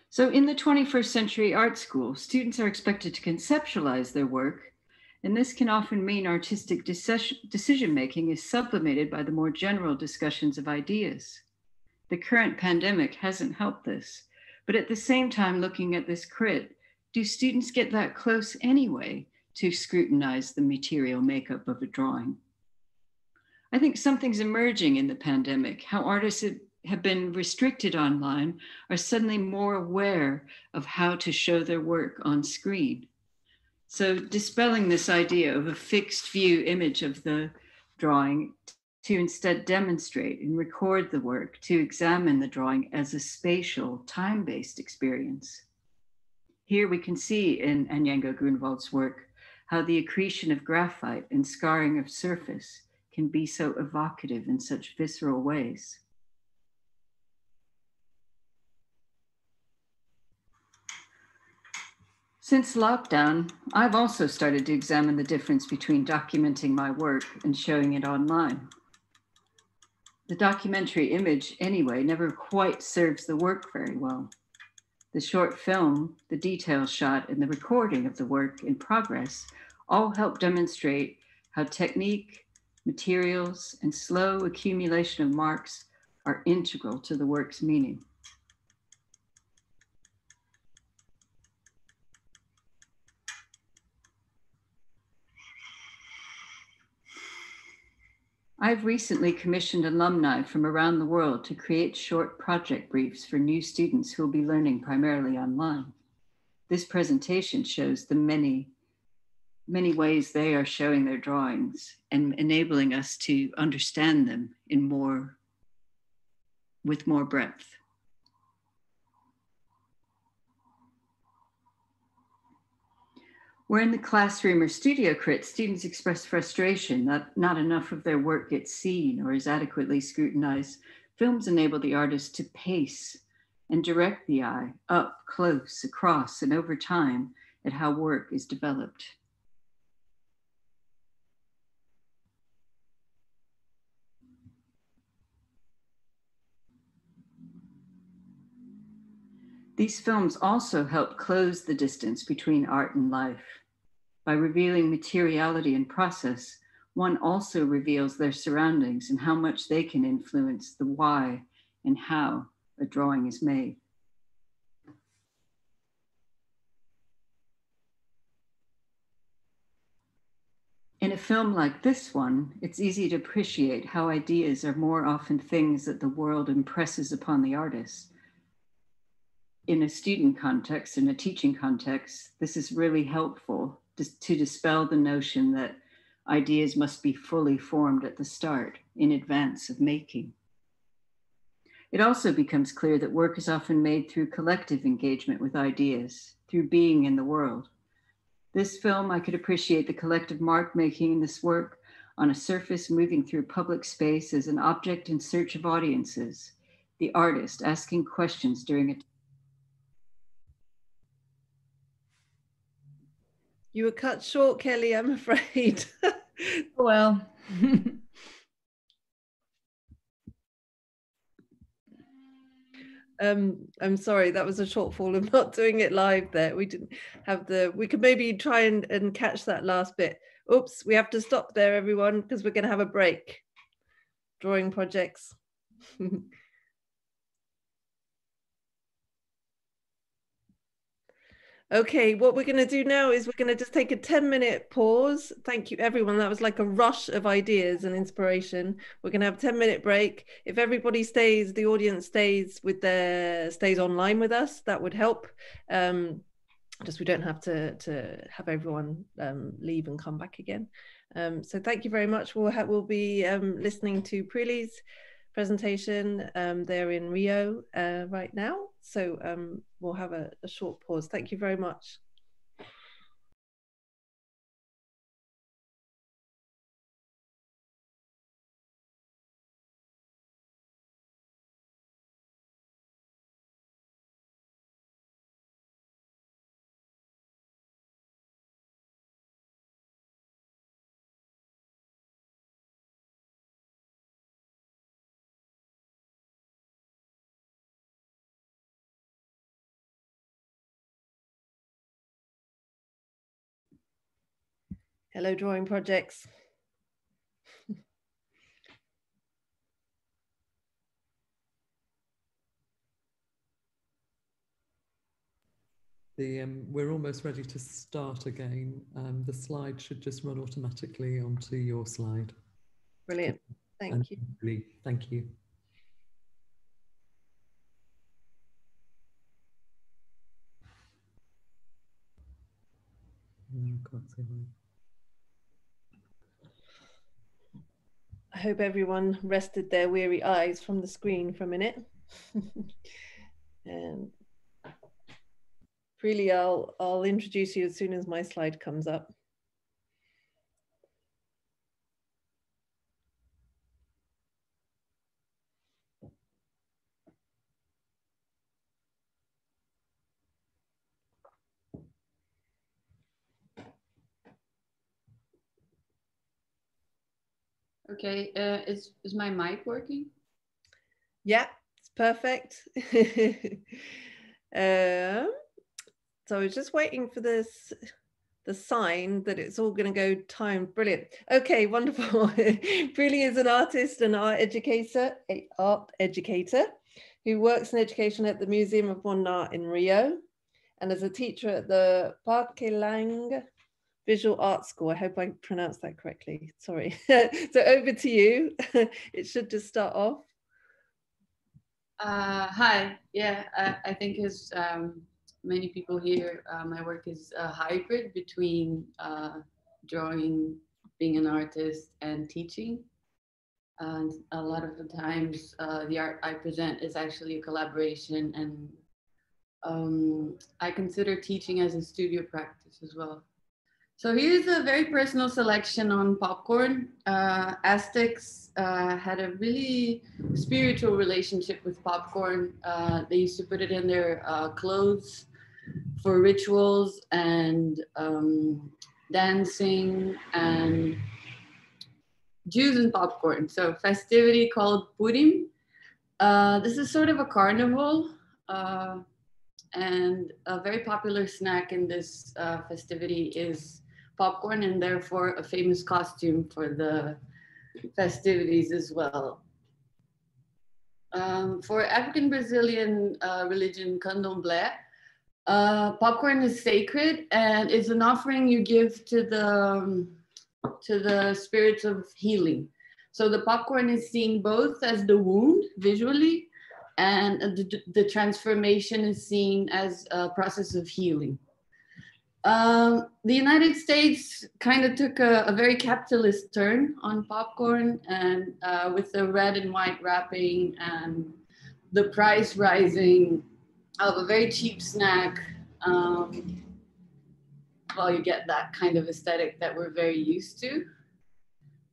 So, in the 21st century art school, students are expected to conceptualize their work, and this can often mean artistic decision making is sublimated by the more general discussions of ideas. The current pandemic hasn't helped this, but at the same time, looking at this crit, do students get that close anyway to scrutinize the material makeup of a drawing? I think something's emerging in the pandemic, how artists have been restricted online are suddenly more aware of how to show their work on screen. So, dispelling this idea of a fixed view image of the drawing to instead demonstrate and record the work, to examine the drawing as a spatial, time based experience. Here we can see in Anyango Grunwald's work how the accretion of graphite and scarring of surface can be so evocative in such visceral ways. Since lockdown, I've also started to examine the difference between documenting my work and showing it online. The documentary image, anyway, never quite serves the work very well. The short film, the detail shot, and the recording of the work in progress all help demonstrate how technique, materials, and slow accumulation of marks are integral to the work's meaning. I've recently commissioned alumni from around the world to create short project briefs for new students who will be learning primarily online. This presentation shows the many, many ways they are showing their drawings and enabling us to understand them in more, with more breadth. Where in the classroom or studio crit, students express frustration that not enough of their work gets seen or is adequately scrutinized, films enable the artist to pace and direct the eye up, close, across, and over time at how work is developed. These films also help close the distance between art and life. By revealing materiality and process, one also reveals their surroundings and how much they can influence the why and how a drawing is made. In a film like this one, it's easy to appreciate how ideas are more often things that the world impresses upon the artist. In a student context, in a teaching context, this is really helpful to dispel the notion that ideas must be fully formed at the start in advance of making. It also becomes clear that work is often made through collective engagement with ideas, through being in the world. This film, I could appreciate the collective mark making in this work on a surface moving through public space as an object in search of audiences, the artist asking questions during a You were cut short, Kelly, I'm afraid. well. um, I'm sorry, that was a shortfall of not doing it live there. We didn't have the, we could maybe try and, and catch that last bit. Oops, we have to stop there, everyone, because we're going to have a break. Drawing projects. Okay, what we're going to do now is we're going to just take a 10 minute pause. Thank you, everyone. That was like a rush of ideas and inspiration. We're going to have a 10 minute break. If everybody stays, the audience stays with their stays online with us, that would help. Um, just we don't have to to have everyone um, leave and come back again. Um, so thank you very much. We'll we'll be um, listening to Prili's presentation. Um, they're in Rio uh, right now, so um, we'll have a, a short pause. Thank you very much. Hello Drawing Projects. The, um, we're almost ready to start again. Um, the slide should just run automatically onto your slide. Brilliant. Thank and you. Thank you. No, I can't see mine. Hope everyone rested their weary eyes from the screen for a minute. and um, really, I'll, I'll introduce you as soon as my slide comes up. Okay, uh, is, is my mic working? Yeah, it's perfect. um, so I was just waiting for this the sign that it's all going to go time. Brilliant. Okay, wonderful. Prili is an artist and art educator, art educator who works in education at the Museum of Modern Art in Rio and as a teacher at the Parque Lage Visual Art School. I hope I pronounced that correctly. Sorry. so over to you. it should just start off. Uh, hi. Yeah, I, I think as um, many people here, uh, my work is a hybrid between uh, drawing, being an artist, and teaching. And a lot of the times, uh, the art I present is actually a collaboration, and um, I consider teaching as a studio practice as well. So here's a very personal selection on popcorn. Uh, Aztecs uh, had a really spiritual relationship with popcorn. Uh, they used to put it in their uh, clothes for rituals and um, dancing and Jews and popcorn. So festivity called Purim. Uh, this is sort of a carnival uh, and a very popular snack in this festivity is popcorn and therefore a famous costume for the festivities as well. Um, for African Brazilian uh, religion, candomblé, uh, popcorn is sacred and it's an offering you give to the, um, to the spirits of healing. So the popcorn is seen both as the wound visually and the, the transformation is seen as a process of healing. Um, the United States kind of took a, a, very capitalist turn on popcorn and uh, with the red and white wrapping and the price rising of a very cheap snack. Um, well, you get that kind of aesthetic that we're very used to.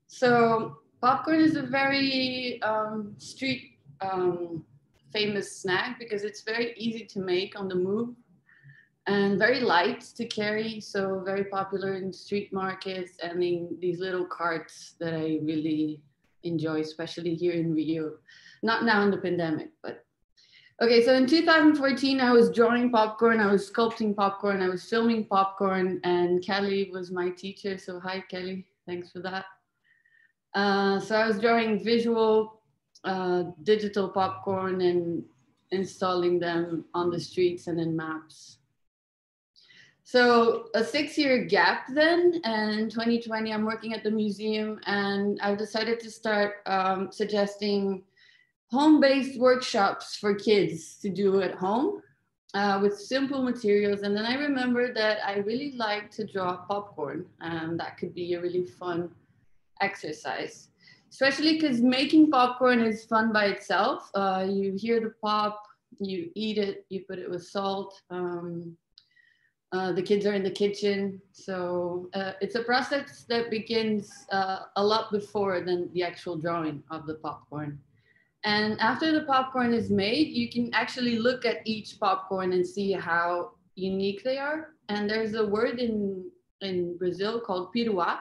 So popcorn is a very um, street um, famous snack because it's very easy to make on the move and very light to carry. So very popular in street markets and in these little carts that I really enjoy, especially here in Rio. Not now in the pandemic, but okay. So in 2014, I was drawing popcorn, I was sculpting popcorn, I was filming popcorn, and Kelly was my teacher. So hi, Kelly. Thanks for that. Uh, so I was drawing visual, uh, digital popcorn and installing them on the streets and in maps. So a six year gap then, and 2020, I'm working at the museum and I've decided to start um, suggesting home-based workshops for kids to do at home. uh, with simple materials. And then I remember that I really like to draw popcorn and that could be a really fun exercise, especially because making popcorn is fun by itself. Uh, you hear the pop, you eat it, you put it with salt. Um, uh, the kids are in the kitchen. So uh, it's a process that begins uh, a lot before than the actual drawing of the popcorn. And after the popcorn is made, you can actually look at each popcorn and see how unique they are. And there's a word in, in Brazil called piruá,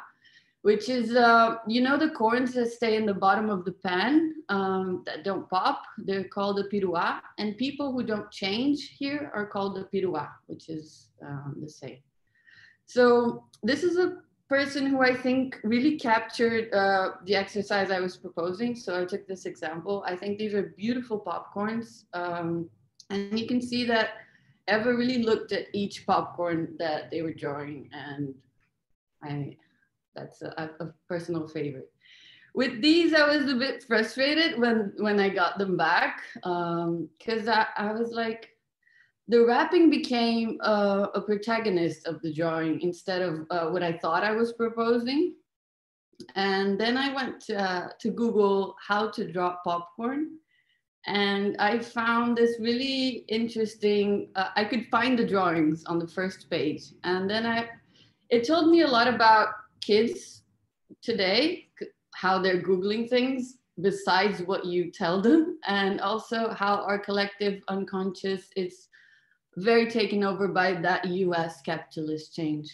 which is, uh, you know, the corns that stay in the bottom of the pan um, that don't pop, they're called the piruá. And people who don't change here are called the piruá, which is um, the same. So this is a person who I think really captured uh, the exercise I was proposing. So I took this example. I think these are beautiful popcorns. Um, and you can see that ever really looked at each popcorn that they were drawing. And I, that's a, a personal favorite. With these, I was a bit frustrated when, when I got them back because um, I, I was like, the wrapping became a protagonist of the drawing instead of uh, what I thought I was proposing. And then I went to, uh, to Google how to draw popcorn. And I found this really interesting, uh, I could find the drawings on the first page. And then I, it told me a lot about kids today, how they're Googling things besides what you tell them, and also how our collective unconscious is very taken over by that US capitalist change.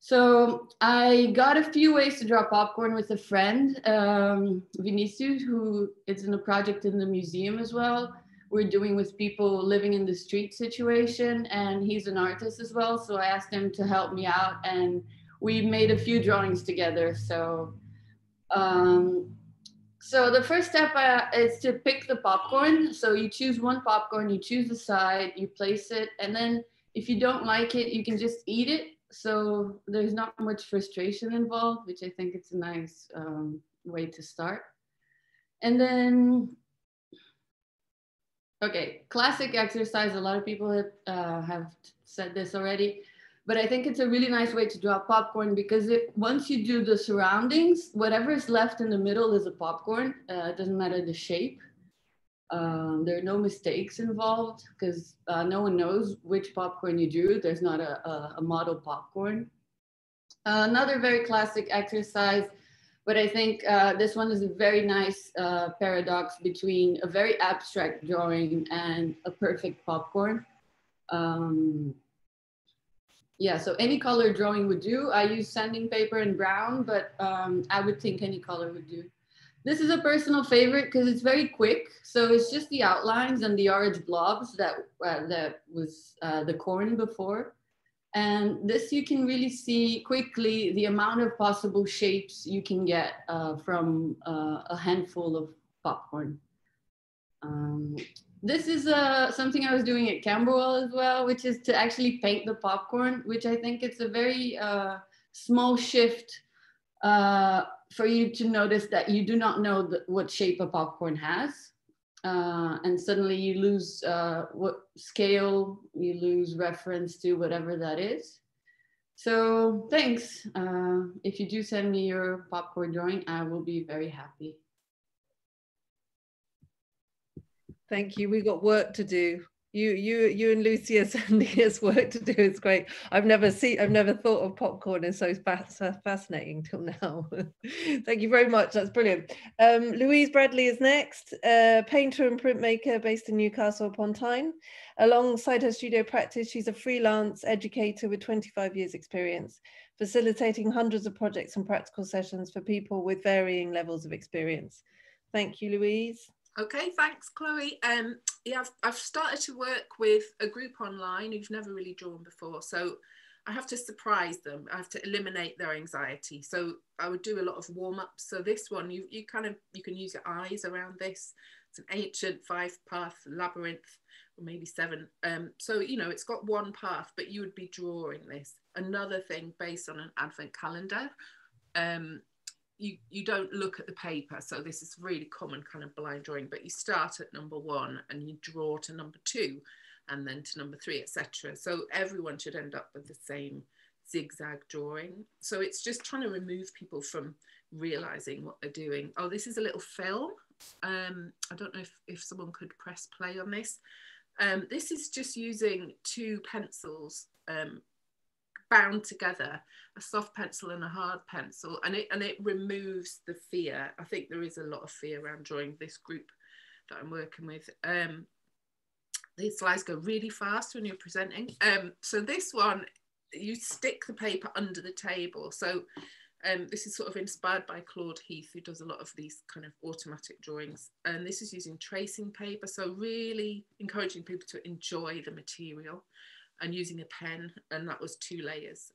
So I got a few ways to draw popcorn with a friend, um, Vinicius, who is in a project in the museum as well. We're doing with people living in the street situation, and he's an artist as well. So I asked him to help me out, and we made a few drawings together. So um, so the first step uh, is to pick the popcorn. So you choose one popcorn, you choose the side, you place it, and then if you don't like it, you can just eat it. So there's not much frustration involved, which I think it's a nice um, way to start. And then, okay, classic exercise. A lot of people have, uh, have said this already but I think it's a really nice way to draw popcorn because it, once you do the surroundings, whatever is left in the middle is a popcorn. Uh, it doesn't matter the shape. Um, there are no mistakes involved because uh, no one knows which popcorn you drew. There's not a, a, a model popcorn. Uh, another very classic exercise, but I think uh, this one is a very nice uh, paradox between a very abstract drawing and a perfect popcorn. Um, yeah, so any color drawing would do. I use sanding paper and brown, but um, I would think any color would do. This is a personal favorite because it's very quick. So it's just the outlines and the orange blobs that, uh, that was uh, the corn before. And this you can really see quickly the amount of possible shapes you can get uh, from uh, a handful of popcorn. Um, this is uh, something I was doing at Camberwell as well, which is to actually paint the popcorn, which I think it's a very uh, small shift uh, for you to notice that you do not know the, what shape a popcorn has. Uh, and suddenly you lose uh, what scale, you lose reference to whatever that is. So thanks. Uh, if you do send me your popcorn drawing, I will be very happy. Thank you. We got work to do. You, you, you and Lucia sending us work to do. It's great. I've never seen, I've never thought of popcorn as so fascinating till now. Thank you very much. That's brilliant. Um, Louise Bradley is next, painter and printmaker based in Newcastle upon Tyne. Alongside her studio practice, she's a freelance educator with 25 years experience, facilitating hundreds of projects and practical sessions for people with varying levels of experience. Thank you, Louise. Okay, thanks, Chloe. Um, yeah, I've, I've started to work with a group online who've never really drawn before. So I have to surprise them. I have to eliminate their anxiety. So I would do a lot of warm ups. So this one, you, you kind of, you can use your eyes around this. It's an ancient five path labyrinth, or maybe seven. Um, so, you know, it's got one path, but you would be drawing this. Another thing based on an advent calendar. Um, you you don't look at the paper so this is really common kind of blind drawing but you start at number one and you draw to number two and then to number three, etc. So everyone should end up with the same zigzag drawing. So it's just trying to remove people from realizing what they're doing. Oh, this is a little film. Um, I don't know if, if someone could press play on this. Um, this is just using two pencils um, bound together, a soft pencil and a hard pencil, and it and it removes the fear. I think there is a lot of fear around drawing this group that I'm working with. Um, these slides go really fast when you're presenting. Um, so this one, you stick the paper under the table. So um, this is sort of inspired by Claude Heath, who does a lot of these kind of automatic drawings. And this is using tracing paper. So really encouraging people to enjoy the material and using a pen. And that was two layers.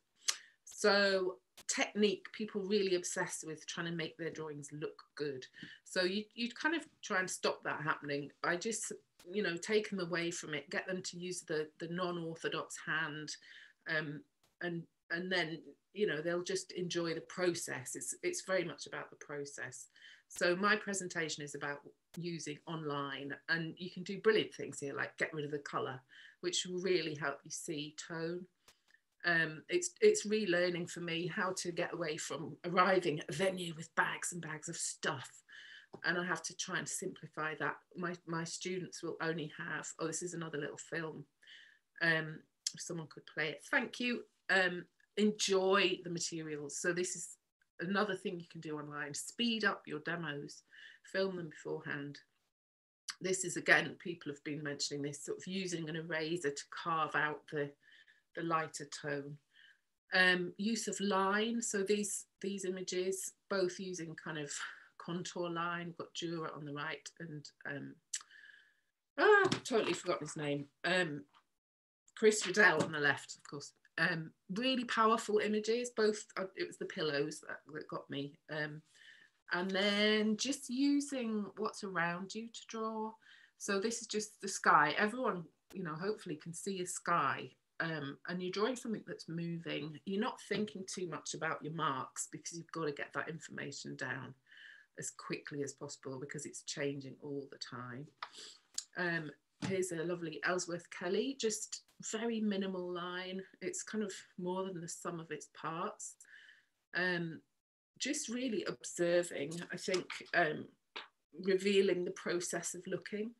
So technique, people really obsessed with trying to make their drawings look good. So you, you'd kind of try and stop that happening by just, you know, take them away from it, get them to use the, the non-orthodox hand um, and and then you know they'll just enjoy the process it's it's very much about the process so my presentation is about using online and you can do brilliant things here like get rid of the color which really help you see tone. Um, it's it's relearning for me how to get away from arriving at a venue with bags and bags of stuff. And I have to try and simplify that. My my students will only have oh this is another little film. Um, if someone could play it. Thank you. Um, enjoy the materials. So this is another thing you can do online. Speed up your demos, film them beforehand. This is again, people have been mentioning this, sort of using an eraser to carve out the, the lighter tone. Um, use of line, so these, these images, both using kind of contour line, got Dürer on the right and um, ah, totally forgotten his name. Um, Chris Riddell on the left, of course um, really powerful images. Both uh, it was the pillows that, that got me, um, and then just using what's around you to draw. So this is just the sky. Everyone, you know, hopefully can see a sky. Um, and you're drawing something that's moving. You're not thinking too much about your marks because you've got to get that information down as quickly as possible because it's changing all the time. Um, here's a lovely Ellsworth Kelly, just very minimal line. It's kind of more than the sum of its parts. Um, just really observing, I think, um, revealing the process of looking.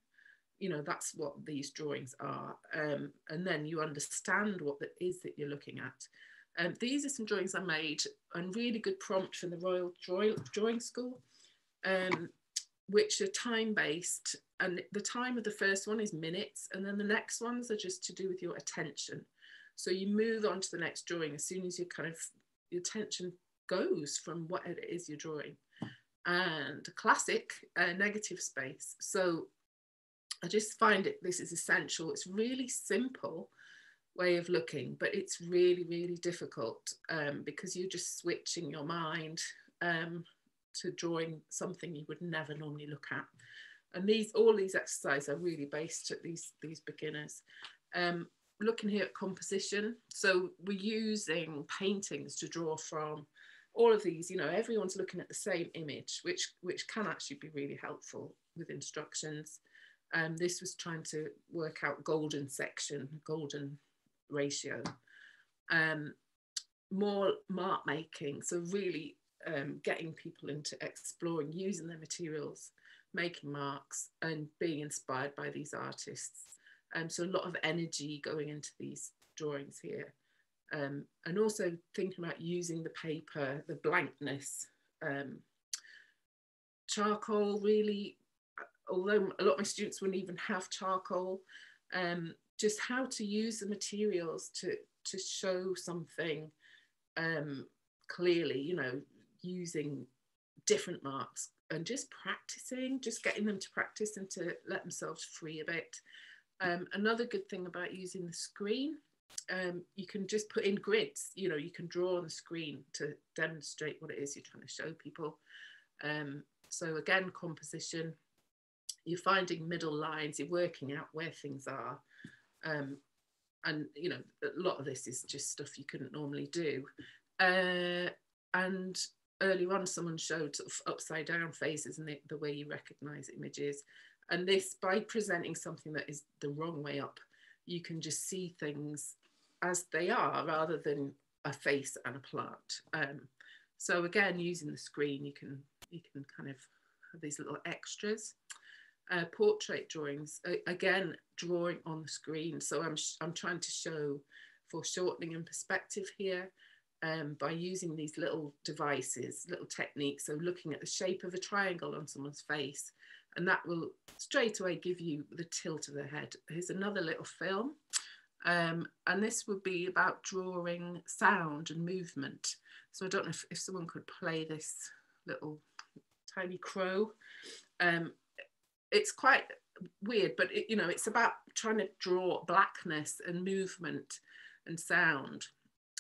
You know, that's what these drawings are. Um, and then you understand what it is that you're looking at. Um, these are some drawings I made and really good prompt from the Royal Drawing School. Um, which are time based. And the time of the first one is minutes, and then the next ones are just to do with your attention. So you move on to the next drawing as soon as you kind of your attention goes from what it is you're drawing. And classic uh, negative space. So I just find it this is essential. It's really simple way of looking, but it's really, really difficult um, because you're just switching your mind um, to drawing something you would never normally look at. And these, all these exercises are really based at these, these beginners. Um, looking here at composition, so we're using paintings to draw from all of these, you know, everyone's looking at the same image, which, which can actually be really helpful with instructions. Um, this was trying to work out golden section, golden ratio. Um, more mark making, so really um, getting people into exploring, using their materials, making marks, and being inspired by these artists. Um, so a lot of energy going into these drawings here. Um, and also thinking about using the paper, the blankness. Um, charcoal really, although a lot of my students wouldn't even have charcoal, um, just how to use the materials to, to show something um, clearly, you know, using different marks and just practicing, just getting them to practice and to let themselves free a bit. Um, another good thing about using the screen, um, you can just put in grids, you know, you can draw on the screen to demonstrate what it is you're trying to show people. Um, so again, composition, you're finding middle lines, you're working out where things are. Um, and, you know, a lot of this is just stuff you couldn't normally do. Uh, and earlier on someone showed sort of upside down faces and the, the way you recognize images and this by presenting something that is the wrong way up you can just see things as they are rather than a face and a plant. Um, so again, using the screen, you can you can kind of have these little extras. Uh, portrait drawings, again, drawing on the screen. So I'm, I'm trying to show foreshortening and perspective here um, by using these little devices, little techniques. So looking at the shape of a triangle on someone's face, and that will straight away give you the tilt of the head. Here's another little film. Um, and this would be about drawing sound and movement. So I don't know if, if someone could play this little tiny crow. Um, it's quite weird, but it, you know, it's about trying to draw blackness and movement and sound.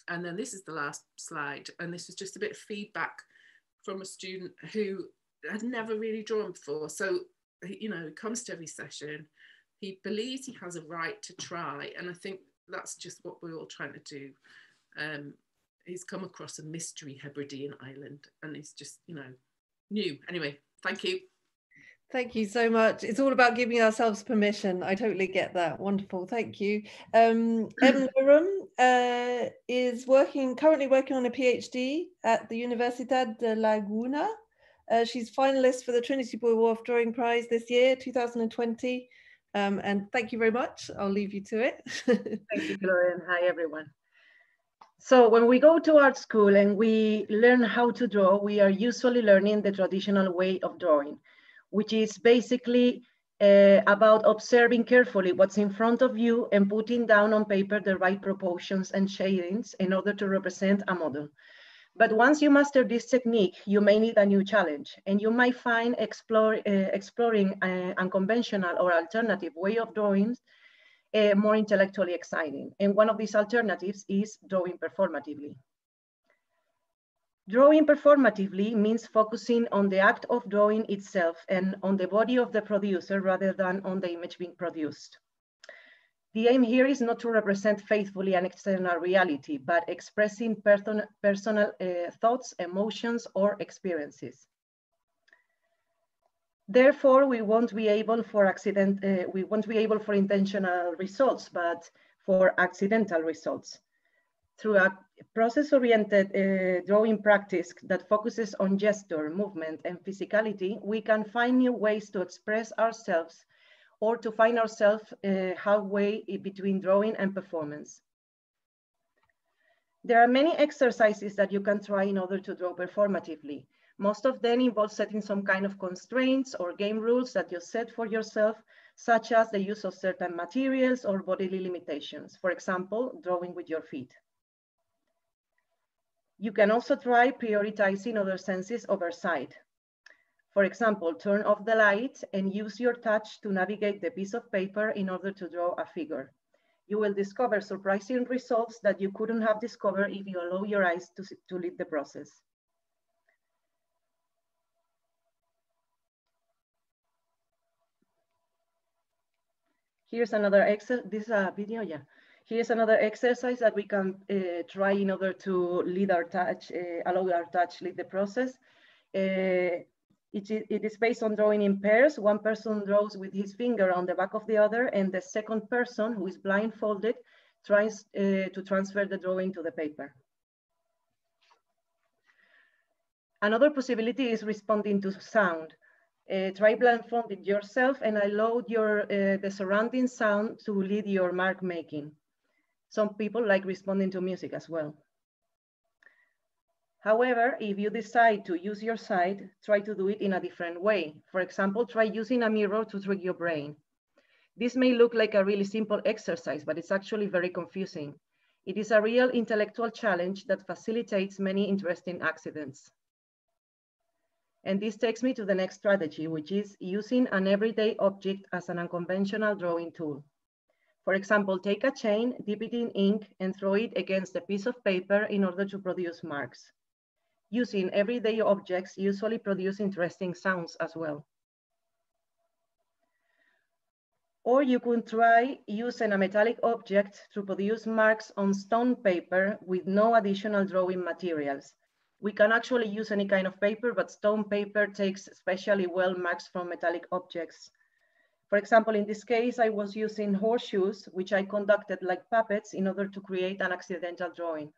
And then this is the last slide. And this was just a bit of feedback from a student who had never really drawn before. So, you know, comes to every session. He believes he has a right to try. And I think that's just what we're all trying to do. Um, he's come across a mystery Hebridean island and he's just, you know, new. Anyway, thank you. Thank you so much. It's all about giving ourselves permission. I totally get that. Wonderful. Thank you. Um, Em Nurum uh, is working currently working on a PhD at the Universidad de Laguna. Uh, she's finalist for the Trinity Buoy Wharf Drawing Prize this year, 2020. Um, and thank you very much. I'll leave you to it. thank you, Gloria, and hi, everyone. So when we go to art school and we learn how to draw, we are usually learning the traditional way of drawing which is basically uh, about observing carefully what's in front of you and putting down on paper the right proportions and shadings in order to represent a model. But once you master this technique, you may need a new challenge and you might find explore, uh, exploring an unconventional or alternative way of drawing uh, more intellectually exciting. And one of these alternatives is drawing performatively. Drawing performatively means focusing on the act of drawing itself and on the body of the producer rather than on the image being produced. The aim here is not to represent faithfully an external reality, but expressing person, personal uh, thoughts, emotions, or experiences. Therefore, we won't be able for accident, uh, we won't be able for intentional results, but for accidental results. Through a process-oriented uh, drawing practice that focuses on gesture, movement, and physicality, we can find new ways to express ourselves or to find ourselves uh, halfway between drawing and performance. There are many exercises that you can try in order to draw performatively. Most of them involve setting some kind of constraints or game rules that you set for yourself, such as the use of certain materials or bodily limitations. For example, drawing with your feet. You can also try prioritizing other senses over sight. For example, turn off the light and use your touch to navigate the piece of paper in order to draw a figure. You will discover surprising results that you couldn't have discovered if you allow your eyes to, to lead the process. Here's another exercise. This is a video, yeah. Here's another exercise that we can uh, try in order to lead our touch, uh, allow our touch lead the process. Uh, it, it is based on drawing in pairs. One person draws with his finger on the back of the other, and the second person, who is blindfolded, tries uh, to transfer the drawing to the paper. Another possibility is responding to sound. Uh, try blindfolding yourself and allow your, uh, the surrounding sound to lead your mark making. Some people like responding to music as well. However, if you decide to use your sight, try to do it in a different way. For example, try using a mirror to trick your brain. This may look like a really simple exercise, but it's actually very confusing. It is a real intellectual challenge that facilitates many interesting accidents. And this takes me to the next strategy, which is using an everyday object as an unconventional drawing tool. For example, take a chain, dip it in ink, and throw it against a piece of paper in order to produce marks. Using everyday objects usually produce interesting sounds as well. Or you could try using a metallic object to produce marks on stone paper with no additional drawing materials. We can actually use any kind of paper, but stone paper takes especially well marks from metallic objects For example, in this case, I was using horseshoes, which I conducted like puppets in order to create an accidental drawing.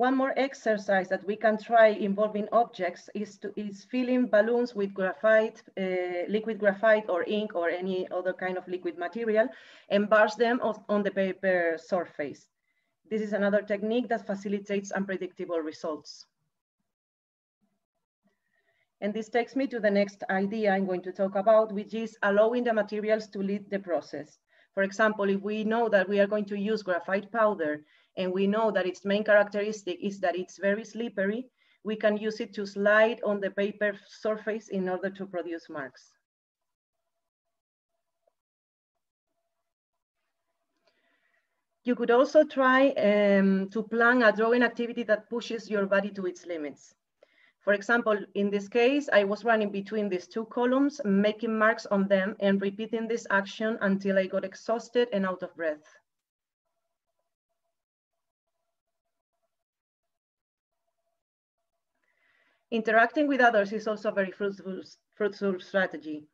One more exercise that we can try involving objects is, to, is filling balloons with graphite, uh, liquid graphite or ink or any other kind of liquid material and burst them on the paper surface. This is another technique that facilitates unpredictable results. And this takes me to the next idea I'm going to talk about, which is allowing the materials to lead the process. For example, if we know that we are going to use graphite powder and we know that its main characteristic is that it's very slippery, we can use it to slide on the paper surface in order to produce marks. You could also try um, to plan a drawing activity that pushes your body to its limits. For example, in this case, I was running between these two columns, making marks on them and repeating this action until I got exhausted and out of breath. Interacting with others is also a very fruitful, fruitful strategy.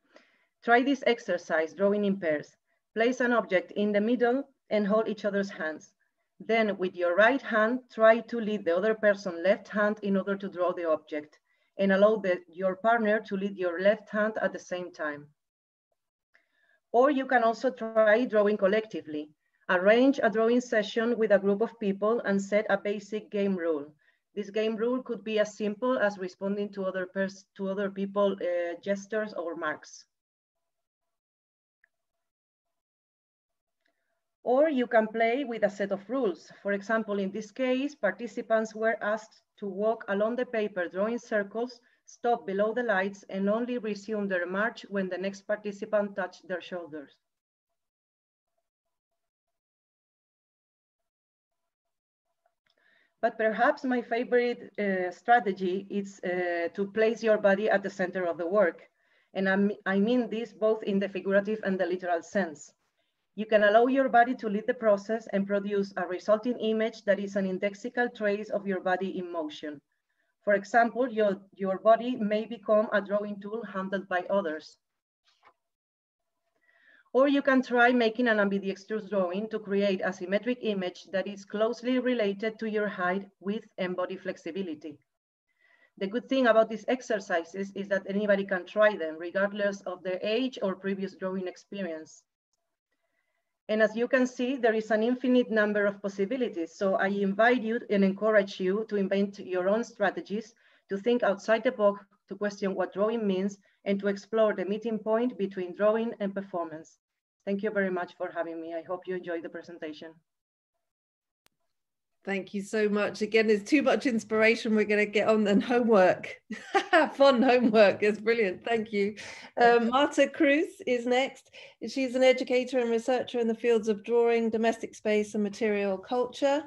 Try this exercise, drawing in pairs. Place an object in the middle and hold each other's hands. Then with your right hand, try to lead the other person's left hand in order to draw the object and allow the, your partner to lead your left hand at the same time. Or you can also try drawing collectively. Arrange a drawing session with a group of people and set a basic game rule. This game rule could be as simple as responding to other, to other people uh, gestures or marks. Or you can play with a set of rules. For example, in this case, participants were asked to walk along the paper drawing circles, stop below the lights, and only resume their march when the next participant touched their shoulders. But perhaps my favorite uh, strategy is uh, to place your body at the center of the work. And I'm, I mean this both in the figurative and the literal sense. You can allow your body to lead the process and produce a resulting image that is an indexical trace of your body in motion. For example, your, your body may become a drawing tool handled by others. Or you can try making an ambidextrous drawing to create a symmetric image that is closely related to your height, width, and body flexibility. The good thing about these exercises is that anybody can try them regardless of their age or previous drawing experience. And as you can see, there is an infinite number of possibilities. So I invite you and encourage you to invent your own strategies, to think outside the box, to question what drawing means, and to explore the meeting point between drawing and performance. Thank you very much for having me. I hope you enjoyed the presentation. Thank you so much. Again, there's too much inspiration. We're going to get on and homework. Fun homework is brilliant. Thank you. Um, Marta Cruz is next. She's an educator and researcher in the fields of drawing, domestic space, and material culture.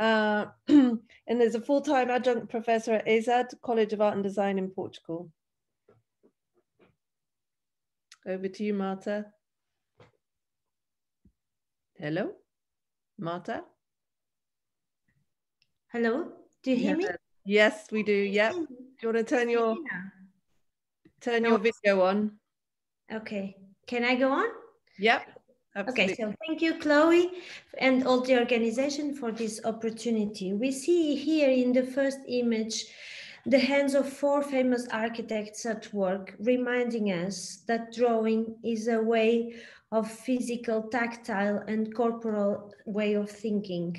Uh, and there's a full-time adjunct professor at ESAD, College of Art and Design in Portugal. Over to you, Marta. Hello, Marta? Hello, do you hear me? Yes, we do. Yep. Do you want to turn your turn your video on? Okay. Can I go on? Yep. Absolutely. Okay, so thank you, Chloe, and all the organization for this opportunity. We see here in the first image the hands of four famous architects at work, reminding us that drawing is a way of physical, tactile, and corporal way of thinking.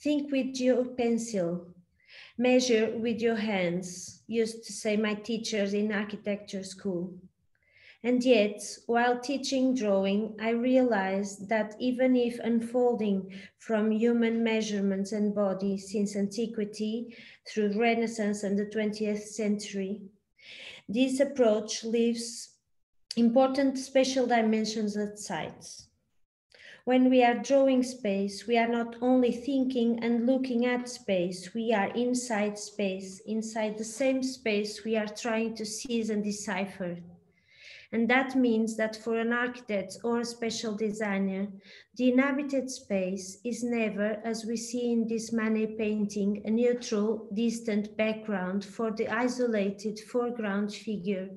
Think with your pencil, measure with your hands, used to say my teachers in architecture school. And yet, while teaching drawing, I realized that even if unfolding from human measurements and body since antiquity through Renaissance and the 20th century, this approach leaves important special dimensions at sites. When we are drawing space, we are not only thinking and looking at space, we are inside space, inside the same space we are trying to seize and decipher. And that means that for an architect or a special designer, the inhabited space is never, as we see in this Manet painting, a neutral, distant background for the isolated foreground figure,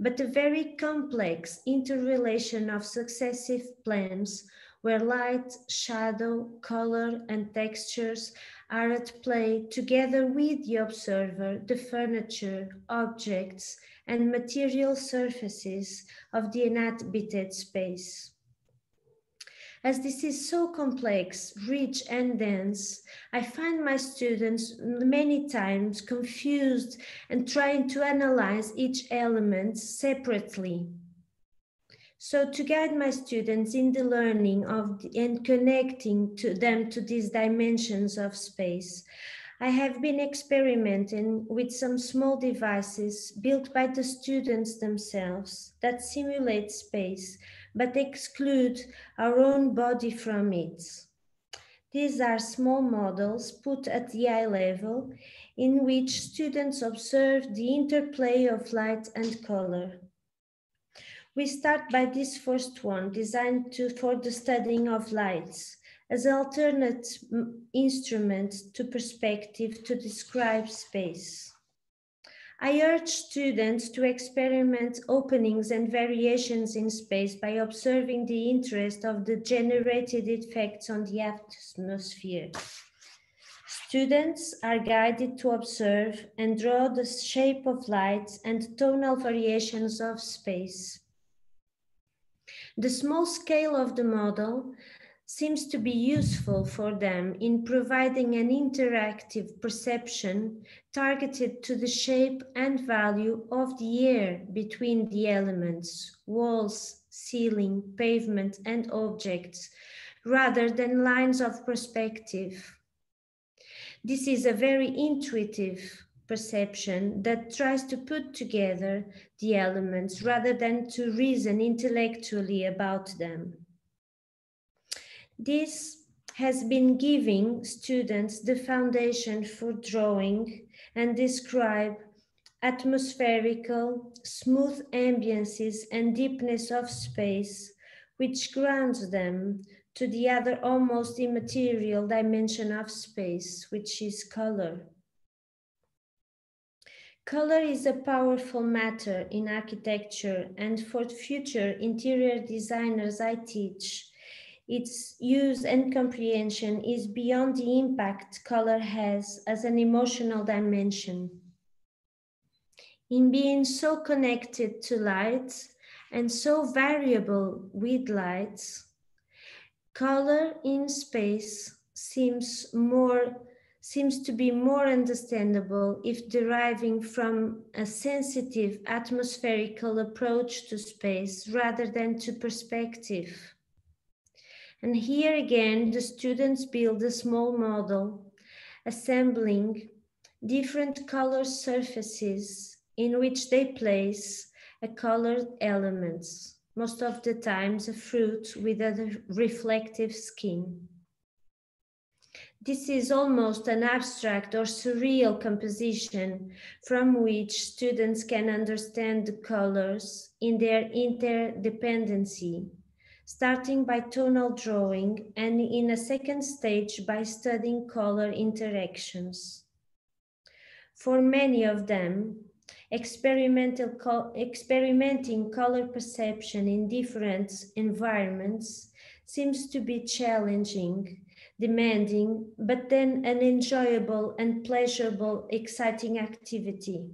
but a very complex interrelation of successive planes where light, shadow, color, and textures are at play together with the observer, the furniture, objects, and material surfaces of the inhabited space. As this is so complex, rich, and dense, I find my students many times confused and trying to analyze each element separately. So to guide my students in the learning of the, and connecting to them to these dimensions of space, I have been experimenting with some small devices built by the students themselves that simulate space but exclude our own body from it. These are small models put at the eye level in which students observe the interplay of light and color. We start by this first one, designed to, for the studying of lights as alternate mm, instrument to perspective to describe space. I urge students to experiment openings and variations in space by observing the interest of the generated effects on the atmosphere. Students are guided to observe and draw the shape of lights and tonal variations of space. The small scale of the model seems to be useful for them in providing an interactive perception targeted to the shape and value of the air between the elements, walls, ceiling, pavement, and objects, rather than lines of perspective. This is a very intuitive perception that tries to put together the elements rather than to reason intellectually about them. This has been giving students the foundation for drawing and describe atmospherical, smooth ambiances and deepness of space, which grounds them to the other almost immaterial dimension of space, which is color. Color is a powerful matter in architecture and for future interior designers I teach. Its use and comprehension is beyond the impact color has as an emotional dimension. In being so connected to light and so variable with light, color in space seems more seems to be more understandable if deriving from a sensitive atmospherical approach to space rather than to perspective. And here again, the students build a small model, assembling different color surfaces in which they place a colored elements, most of the times a fruit with a reflective skin. This is almost an abstract or surreal composition from which students can understand the colors in their interdependency, starting by tonal drawing and in a second stage by studying color interactions. For many of them, experimental co experimenting color perception in different environments seems to be challenging demanding, but then an enjoyable and pleasurable, exciting activity.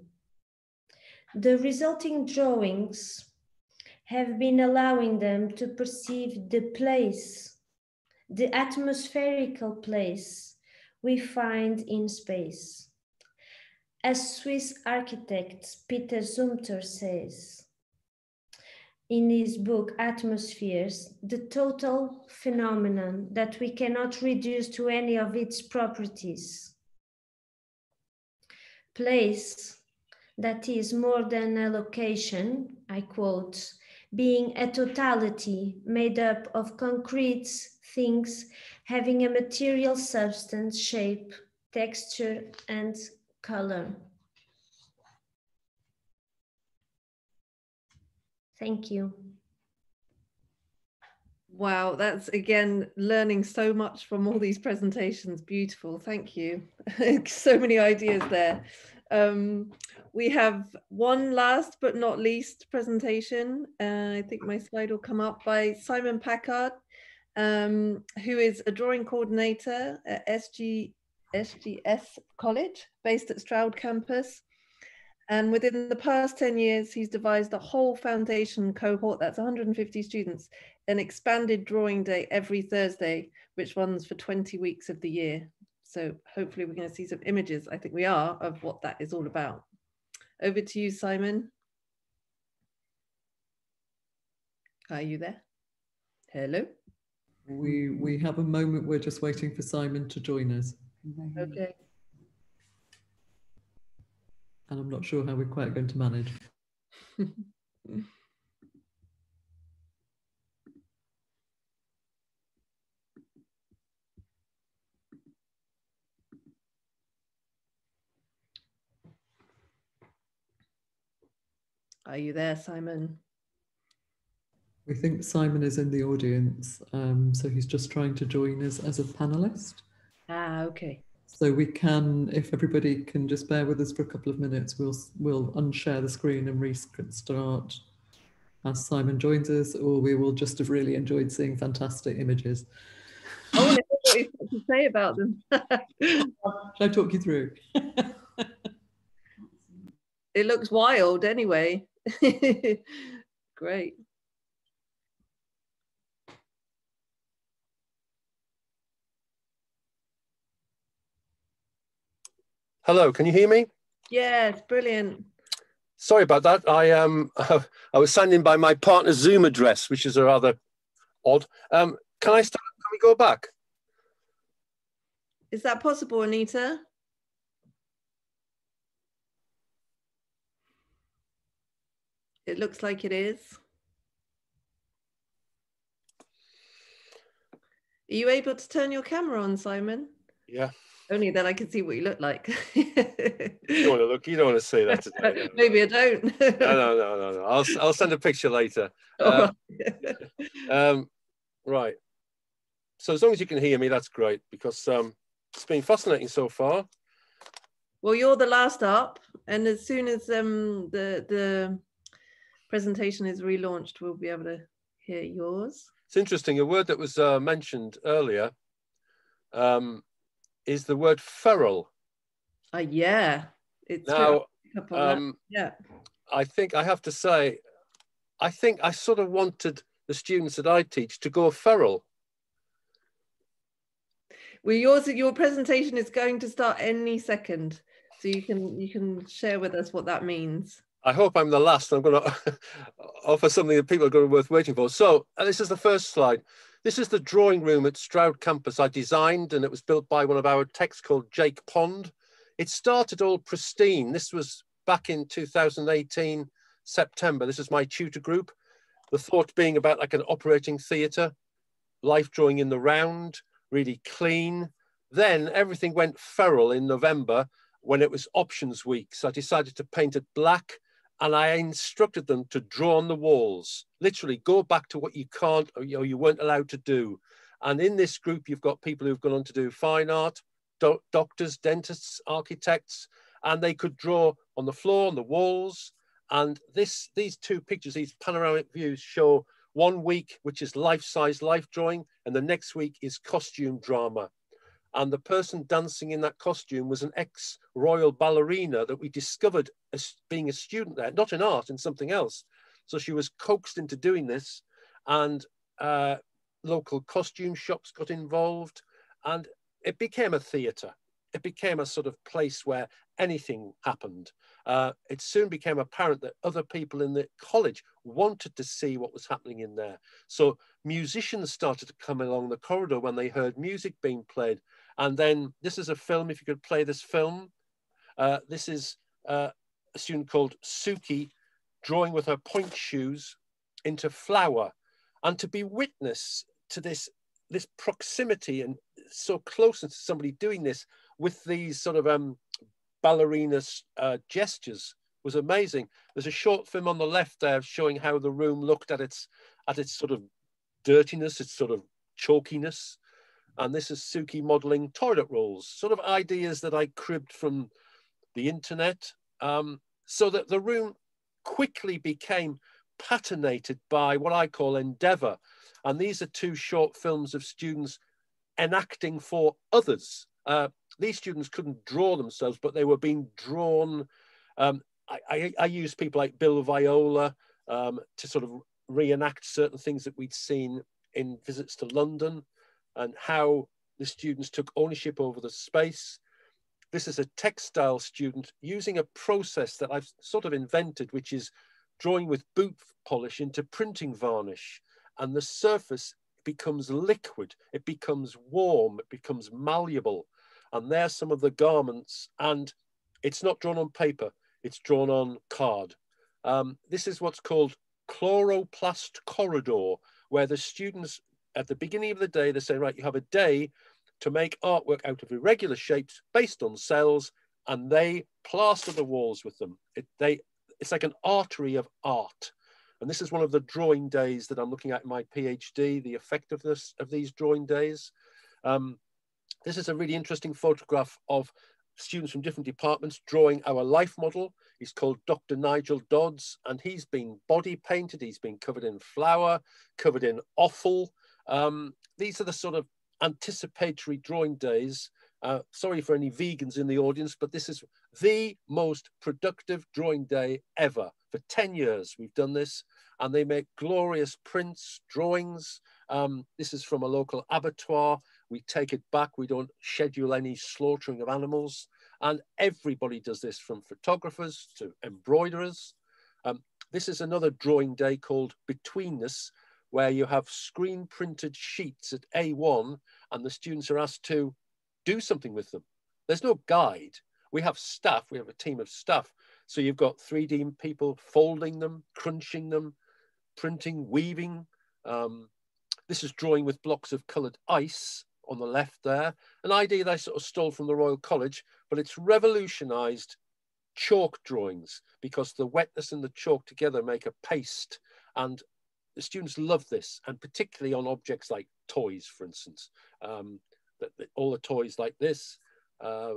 The resulting drawings have been allowing them to perceive the place, the atmospherical place we find in space. As Swiss architect Peter Zumthor says, in his book Atmospheres, the total phenomenon that we cannot reduce to any of its properties. Place that is more than a location, I quote, being a totality made up of concrete things having a material substance, shape, texture, and color. Thank you. Wow, that's again learning so much from all these presentations. Beautiful, thank you. so many ideas there. Um, we have one last but not least presentation. Uh, I think my slide will come up by Simon Packard, um, who is a drawing coordinator at SG, SGS College based at Stroud campus. And within the past 10 years, he's devised a whole foundation cohort, that's 150 students, an expanded drawing day every Thursday, which runs for 20 weeks of the year. So hopefully we're going to see some images, I think we are, of what that is all about. Over to you, Simon. Are you there? Hello? We, we have a moment, we're just waiting for Simon to join us. Okay. And I'm not sure how we're quite going to manage. Are you there, Simon? We think Simon is in the audience, um, so he's just trying to join us as a panelist. Ah, okay. So we can, if everybody can just bear with us for a couple of minutes, we'll we'll unshare the screen and restart as Simon joins us, or we will just have really enjoyed seeing fantastic images. Oh, I what to say about them. Shall I talk you through? it looks wild anyway. Great. Hello, can you hear me? Yes, brilliant. Sorry about that. I um I was signed in by my partner's Zoom address, which is a rather odd. Um, can I start? Can we go back? Is that possible, Anita? It looks like it is. Are you able to turn your camera on, Simon? Yeah. Only then I can see what you look like. you don't want to look. You don't want to see that today. Maybe I don't. no, no, no, no, no. I'll I'll send a picture later. Uh, um, right. So as long as you can hear me, that's great because um, it's been fascinating so far. Well, you're the last up, and as soon as um, the the presentation is relaunched, we'll be able to hear yours. It's interesting. A word that was uh, mentioned earlier um, is the word feral. Uh, yeah, it's now. Um, yeah, I think I have to say, I think I sort of wanted the students that I teach to go feral. Well, yours, your presentation is going to start any second, so you can you can share with us what that means. I hope I'm the last. I'm going to offer something that people are going to be worth waiting for. So uh, this is the first slide. This is the drawing room at Stroud campus I designed and it was built by one of our techs called Jake Pond. It started all pristine. This was back in 2018, September. This is my tutor group. The thought being about like an operating theatre, life drawing in the round, really clean. Then everything went feral in November when it was options week. So I decided to paint it black and I instructed them to draw on the walls, literally go back to what you can't or you, know, you weren't allowed to do. And in this group, you've got people who've gone on to do fine art, do doctors, dentists, architects, and they could draw on the floor, on the walls. And this, these two pictures, these panoramic views show one week, which is life-size life drawing, and the next week is costume drama and the person dancing in that costume was an ex-royal ballerina that we discovered as being a student there, not in art, in something else. So she was coaxed into doing this, and uh, local costume shops got involved, and it became a theatre. It became a sort of place where anything happened. Uh, it soon became apparent that other people in the college wanted to see what was happening in there. So musicians started to come along the corridor when they heard music being played and then this is a film, if you could play this film. Uh, this is uh, a student called Suki drawing with her point shoes into flour. And to be witness to this, this proximity and so closeness to somebody doing this with these sort of um, ballerina uh, gestures was amazing. There's a short film on the left there showing how the room looked at its at its sort of dirtiness, its sort of chalkiness. And this is Suki modeling toilet rolls, sort of ideas that I cribbed from the internet. Um, so that the room quickly became patternated by what I call endeavor. And these are two short films of students enacting for others. Uh, these students couldn't draw themselves, but they were being drawn. Um, I, I, I use people like Bill Viola um, to sort of reenact certain things that we'd seen in visits to London and how the students took ownership over the space. This is a textile student using a process that I've sort of invented, which is drawing with boot polish into printing varnish. And the surface becomes liquid, it becomes warm, it becomes malleable. And there's some of the garments, and it's not drawn on paper, it's drawn on card. Um, this is what's called chloroplast corridor, where the students at the beginning of the day, they say, right, you have a day to make artwork out of irregular shapes based on cells, and they plaster the walls with them. It, they, it's like an artery of art. And this is one of the drawing days that I'm looking at in my PhD, the effectiveness of these drawing days. Um, this is a really interesting photograph of students from different departments drawing our life model. He's called Dr. Nigel Dodds, and he's been body painted. He's been covered in flour, covered in offal. Um, these are the sort of anticipatory drawing days. Uh, sorry for any vegans in the audience, but this is the most productive drawing day ever. For 10 years, we've done this, and they make glorious prints, drawings. Um, this is from a local abattoir. We take it back. We don't schedule any slaughtering of animals. And everybody does this from photographers to embroiderers. Um, this is another drawing day called Betweenness, where you have screen printed sheets at A1 and the students are asked to do something with them. There's no guide. We have staff, we have a team of staff. So you've got 3D people folding them, crunching them, printing, weaving. Um, this is drawing with blocks of coloured ice on the left there, an idea I sort of stole from the Royal College, but it's revolutionized chalk drawings because the wetness and the chalk together make a paste. And the students love this, and particularly on objects like toys, for instance. Um, that, all the toys like this. Uh,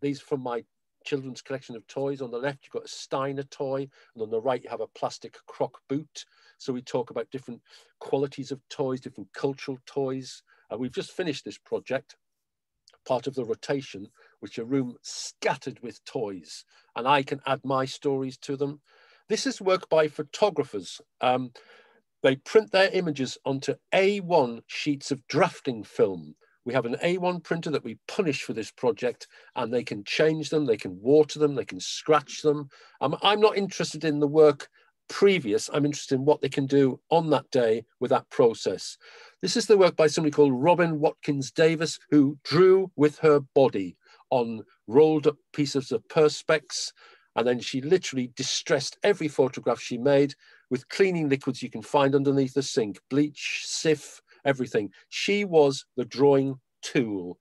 these from my children's collection of toys. On the left, you've got a Steiner toy, and on the right, you have a plastic croc boot. So we talk about different qualities of toys, different cultural toys. Uh, we've just finished this project, part of the rotation, which a room scattered with toys, and I can add my stories to them. This is work by photographers. Um, they print their images onto A1 sheets of drafting film. We have an A1 printer that we punish for this project and they can change them, they can water them, they can scratch them. Um, I'm not interested in the work previous, I'm interested in what they can do on that day with that process. This is the work by somebody called Robin Watkins Davis, who drew with her body on rolled up pieces of perspex. And then she literally distressed every photograph she made with cleaning liquids you can find underneath the sink, bleach, Cif, everything. She was the drawing tool.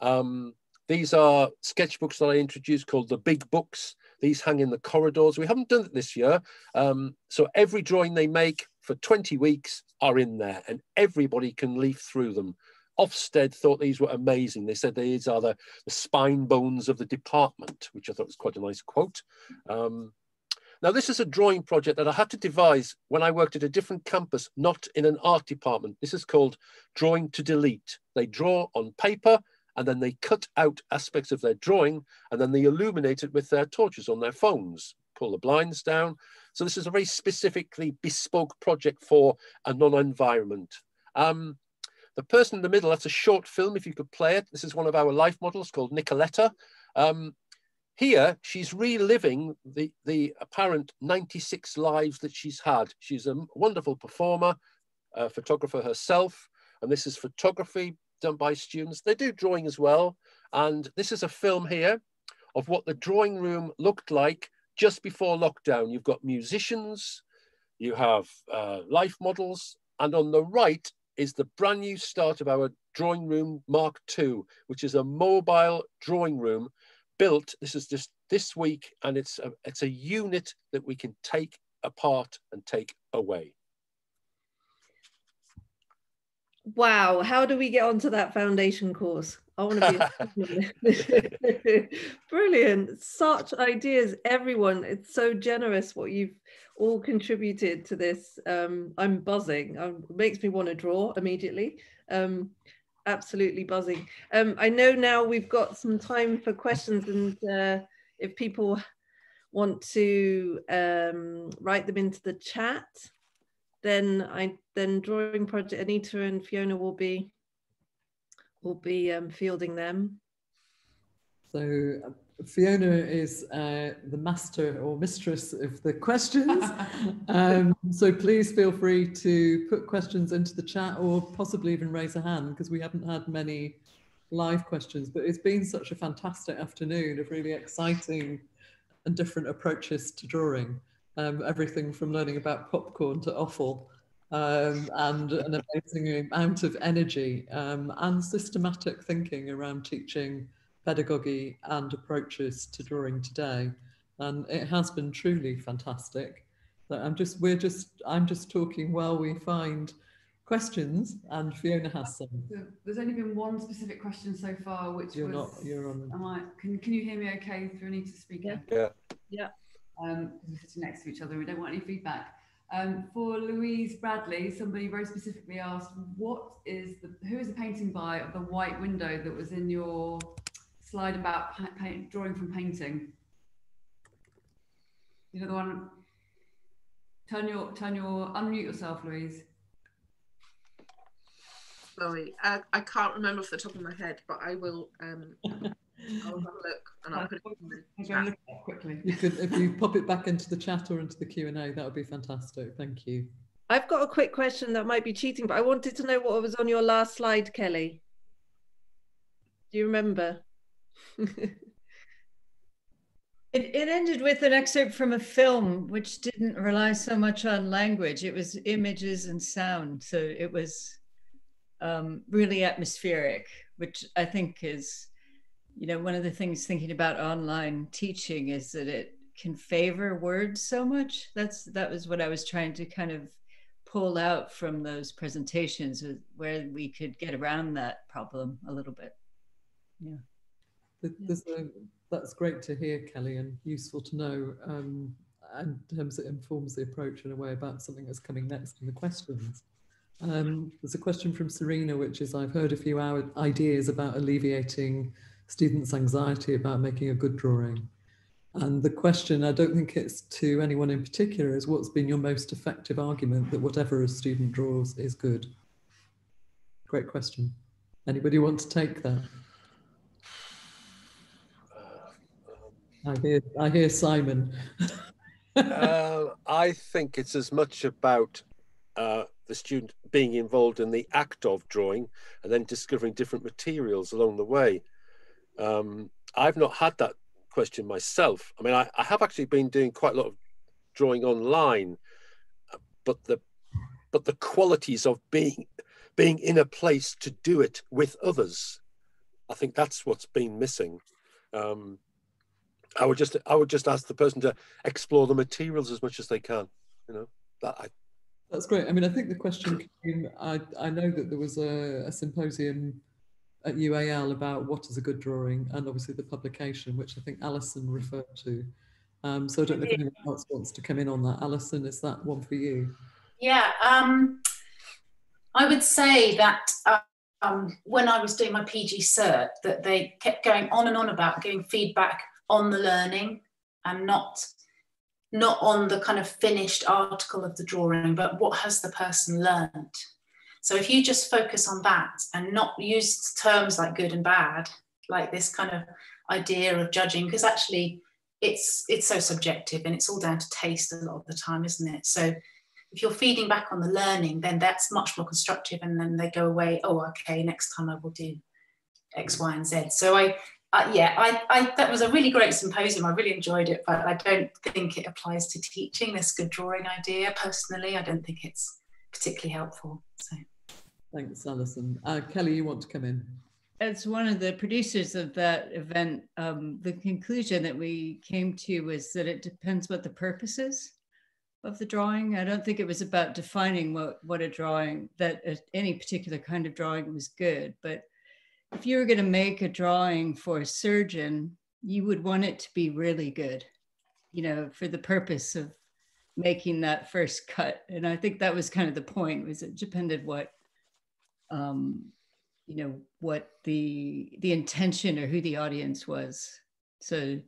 Um, these are sketchbooks that I introduced called the Big Books. These hang in the corridors. We haven't done it this year. Um, so every drawing they make for 20 weeks are in there and everybody can leaf through them. Ofsted thought these were amazing. They said these are the, the spine bones of the department, which I thought was quite a nice quote. Um, now, this is a drawing project that I had to devise when I worked at a different campus, not in an art department. This is called drawing to delete. They draw on paper and then they cut out aspects of their drawing and then they illuminate it with their torches on their phones, pull the blinds down. So this is a very specifically bespoke project for a non-environment. Um, the person in the middle, that's a short film, if you could play it. This is one of our life models called Nicoletta. Um, here, she's reliving the, the apparent 96 lives that she's had. She's a wonderful performer, a photographer herself, and this is photography done by students. They do drawing as well. And this is a film here of what the drawing room looked like just before lockdown. You've got musicians, you have uh, life models, and on the right is the brand new start of our drawing room Mark II, which is a mobile drawing room built, this is just this week, and it's a, it's a unit that we can take apart and take away. Wow, how do we get onto that foundation course? I want to be brilliant. Such ideas, everyone. It's so generous what you've all contributed to this. Um, I'm buzzing. Um, it makes me want to draw immediately. Um, absolutely buzzing. Um, I know now we've got some time for questions, and uh, if people want to um, write them into the chat, then I then drawing project Anita and Fiona will be will be um, fielding them. So Fiona is uh, the master or mistress of the questions. um, so please feel free to put questions into the chat or possibly even raise a hand because we haven't had many live questions, but it's been such a fantastic afternoon of really exciting and different approaches to drawing. Um, everything from learning about popcorn to offal um, and an amazing amount of energy um, and systematic thinking around teaching pedagogy and approaches to drawing today. And it has been truly fantastic. So I'm just, we're just, I'm just talking while we find questions and Fiona has some. There's only been one specific question so far, which you're was, not, you're on. Am I, can, can you hear me okay through Anita speaker? Yeah. Yeah. Um, we're sitting next to each other, we don't want any feedback. Um, for Louise Bradley, somebody very specifically asked, what is the, who is the painting by of the white window that was in your slide about paint, drawing from painting? You know the one, turn your, turn your, unmute yourself, Louise. Sorry, I, I can't remember off the top of my head, but I will, um, I'll have a look and I'll put it in the chat. quickly. You could, if you pop it back into the chat or into the Q&A, that would be fantastic. Thank you. I've got a quick question that might be cheating, but I wanted to know what was on your last slide, Kelly. Do you remember? it, it ended with an excerpt from a film which didn't rely so much on language. It was images and sound. So it was um, really atmospheric, which I think is you know, one of the things thinking about online teaching is that it can favor words so much. That's that was what I was trying to kind of pull out from those presentations where we could get around that problem a little bit. Yeah. A, that's great to hear, Kelly, and useful to know. Um, in terms it informs the approach in a way about something that's coming next in the questions. Um, there's a question from Serena, which is I've heard a few ideas about alleviating students' anxiety about making a good drawing. And the question, I don't think it's to anyone in particular, is what's been your most effective argument that whatever a student draws is good? Great question. Anybody want to take that? I hear, I hear Simon. uh, I think it's as much about uh, the student being involved in the act of drawing and then discovering different materials along the way. Um, I've not had that question myself. I mean, I, I, have actually been doing quite a lot of drawing online, but the but the qualities of being being in a place to do it with others, I think that's what's been missing. Um, I would just I would just ask the person to explore the materials as much as they can. You know that I. That's great. I mean, I think the question came. I I know that there was a, a symposium at UAL about what is a good drawing and obviously the publication, which I think Alison referred to. Um, so I don't know if anyone else wants to come in on that. Alison, is that one for you? Yeah, um, I would say that um, when I was doing my PG cert, that they kept going on and on about giving feedback on the learning and not not on the kind of finished article of the drawing, but what has the person learned so if you just focus on that and not use terms like good and bad, like this kind of idea of judging, because actually it's it's so subjective and it's all down to taste a lot of the time, isn't it? So if you're feeding back on the learning, then that's much more constructive, and then they go away. Oh, okay, next time I will do X, Y, and Z. So I, uh, yeah, I, I, that was a really great symposium. I really enjoyed it, but I don't think it applies to teaching this good drawing idea. Personally, I don't think it's particularly helpful. So. Thanks, Alison. Uh, Kelly, you want to come in? as one of the producers of that event, um, the conclusion that we came to was that it depends what the purpose is of the drawing. I don't think it was about defining what, what a drawing, that a, any particular kind of drawing was good. But if you were going to make a drawing for a surgeon, you would want it to be really good, you know, for the purpose of making that first cut. And I think that was kind of the point was it depended what, um, you know, what the, the intention or who the audience was. So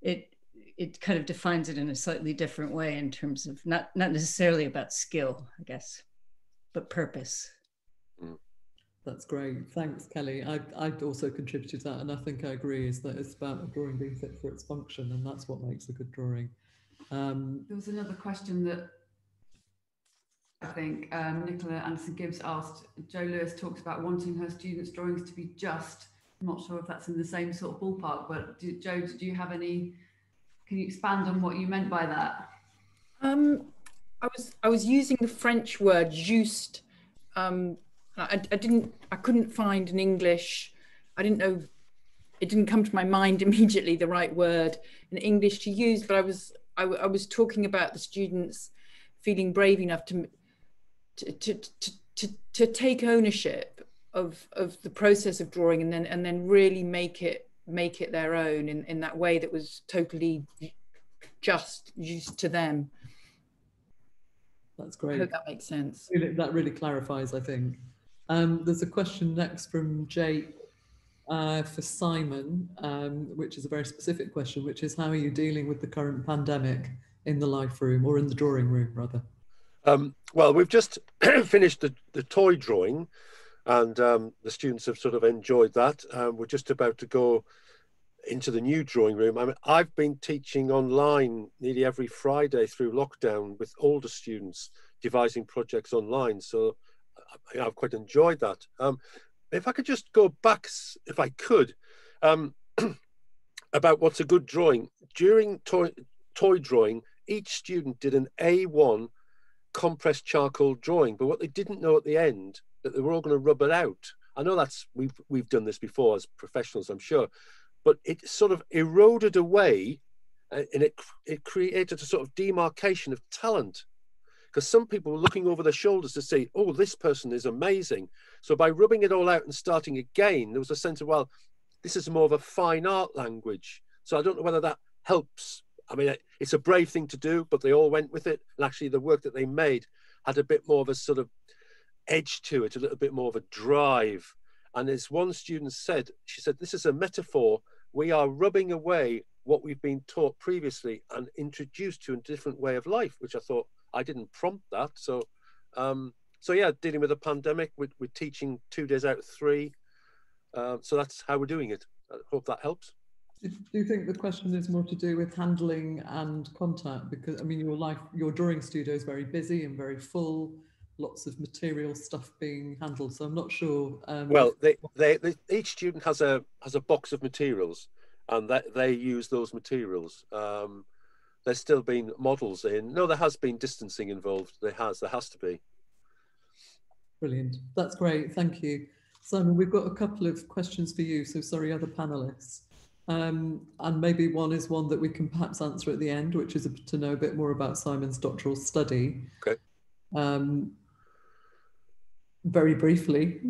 it, it kind of defines it in a slightly different way in terms of not not necessarily about skill, I guess, but purpose. That's great. Thanks, Kelly. I I also contributed to that, and I think I agree. Is that it's about a drawing being fit for its function, and that's what makes a good drawing. Um, there was another question that I think um, Nicola Anderson Gibbs asked. Jo Lewis talks about wanting her students' drawings to be just. I'm not sure if that's in the same sort of ballpark, but do, Jo, do you have any can you expand on what you meant by that? Um, I was I was using the French word juste. Um, I, I didn't I couldn't find an English. I didn't know. It didn't come to my mind immediately the right word in English to use. But I was I, I was talking about the students feeling brave enough to to to to, to, to take ownership of of the process of drawing and then and then really make it make it their own in, in that way that was totally just used to them. That's great. I hope that makes sense. That really clarifies, I think. Um, there's a question next from Jake uh, for Simon, um, which is a very specific question, which is how are you dealing with the current pandemic in the life room or in the drawing room, rather? Um, well, we've just finished the, the toy drawing and um, the students have sort of enjoyed that. Um, we're just about to go into the new drawing room. I mean, I've been teaching online nearly every Friday through lockdown with older students devising projects online. So I've quite enjoyed that. Um, if I could just go back, if I could, um, about what's a good drawing. During toy, toy drawing, each student did an A1 compressed charcoal drawing, but what they didn't know at the end that they were all going to rub it out. I know that's we've we've done this before as professionals, I'm sure, but it sort of eroded away, uh, and it it created a sort of demarcation of talent, because some people were looking over their shoulders to see, "Oh, this person is amazing." So by rubbing it all out and starting again, there was a sense of, well, this is more of a fine art language. So I don't know whether that helps. I mean, it's a brave thing to do, but they all went with it, and actually, the work that they made had a bit more of a sort of edge to it, a little bit more of a drive. And as one student said, she said, This is a metaphor. We are rubbing away what we've been taught previously and introduced to a different way of life, which I thought I didn't prompt that. So, um, so yeah, dealing with a pandemic, we're, we're teaching two days out of three. Uh, so that's how we're doing it. I hope that helps. Do you think the question is more to do with handling and contact? Because I mean, your life, your drawing studio is very busy and very full lots of material stuff being handled. So I'm not sure. Um, well, they, they, they, each student has a has a box of materials, and that they use those materials. Um, there's still been models in. No, there has been distancing involved. There has. There has to be. Brilliant. That's great. Thank you, Simon. We've got a couple of questions for you. So sorry, other panelists. Um, and maybe one is one that we can perhaps answer at the end, which is to know a bit more about Simon's doctoral study. Okay. Um, very briefly.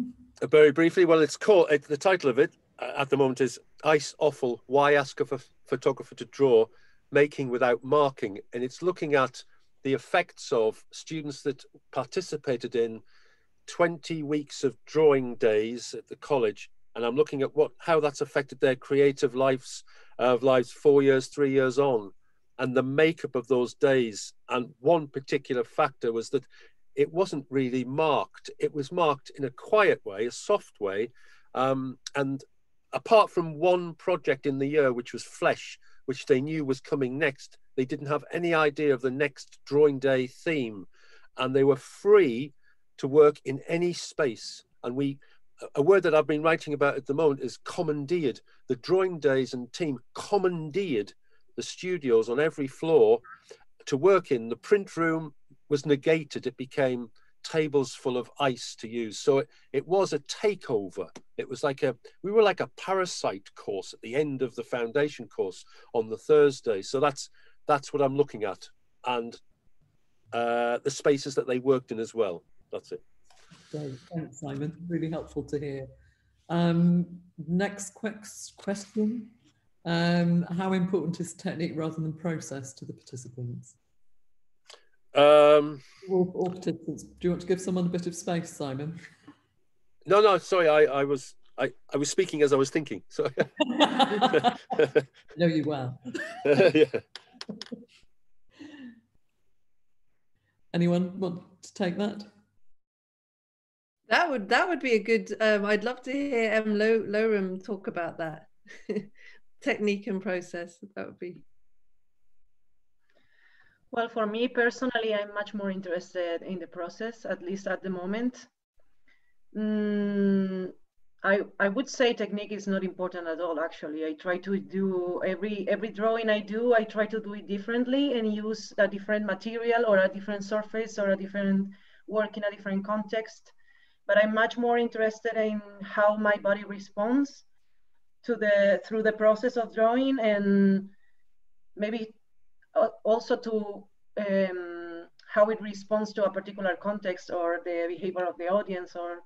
Uh, very briefly, well, it's called it, the title of it uh, at the moment is Ice Offal Why Ask a Photographer to Draw Making Without Marking. And it's looking at the effects of students that participated in 20 weeks of drawing days at the college. And I'm looking at what how that's affected their creative lives of lives four years, three years on, and the makeup of those days. And one particular factor was that it wasn't really marked. It was marked in a quiet way, a soft way. Um, and apart from one project in the year, which was Flesh, which they knew was coming next, they didn't have any idea of the next drawing day theme. And they were free to work in any space. And we, a word that I've been writing about at the moment is commandeered. The drawing days and team commandeered the studios on every floor to work in the print room was negated. It became tables full of ice to use. So it, it was a takeover. It was like a, we were like a parasite course at the end of the foundation course on the Thursday. So that's, that's what I'm looking at. And uh, the spaces that they worked in as well. That's it. Great, thanks Simon, really helpful to hear. Um, next question, um, how important is technique rather than process to the participants? Um, or, or. Do you want to give someone a bit of space, Simon? No, no, sorry, I, I was I, I was speaking as I was thinking. So know you well. yeah. Anyone want to take that? That would that would be a good. Um, I'd love to hear M. Lowram talk about that technique and process. That would be. Well, for me personally, I'm much more interested in the process, at least at the moment. Mm, I, I would say technique is not important at all, actually. I try to do every, every drawing I do, I try to do it differently and use a different material or a different surface or a different work in a different context. But I'm much more interested in how my body responds to the, through the process of drawing and maybe also to um, how it responds to a particular context or the behavior of the audience or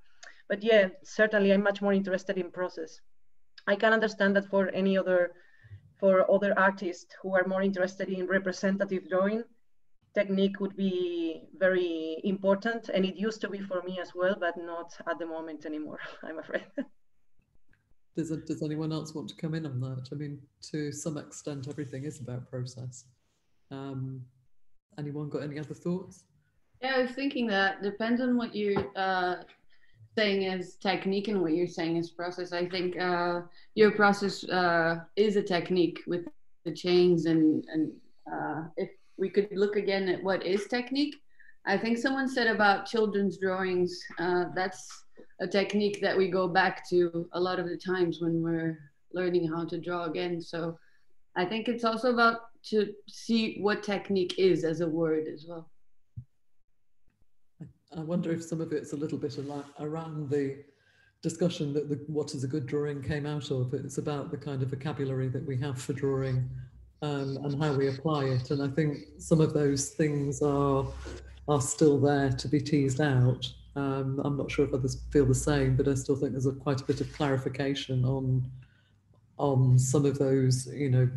but yeah certainly i'm much more interested in process. I can understand that for any other for other artists who are more interested in representative drawing technique would be very important and it used to be for me as well but not at the moment anymore i'm afraid. Does, does anyone else want to come in on that? I mean to some extent everything is about process um, anyone got any other thoughts? Yeah, I was thinking that depends on what you're uh, saying as technique and what you're saying as process. I think uh, your process uh, is a technique with the chains, and and uh, if we could look again at what is technique, I think someone said about children's drawings. Uh, that's a technique that we go back to a lot of the times when we're learning how to draw again. So I think it's also about to see what technique is as a word as well. I wonder if some of it's a little bit around the discussion that the what is a good drawing came out of. It's about the kind of vocabulary that we have for drawing um, and how we apply it. And I think some of those things are are still there to be teased out. Um, I'm not sure if others feel the same, but I still think there's a, quite a bit of clarification on on some of those, you know,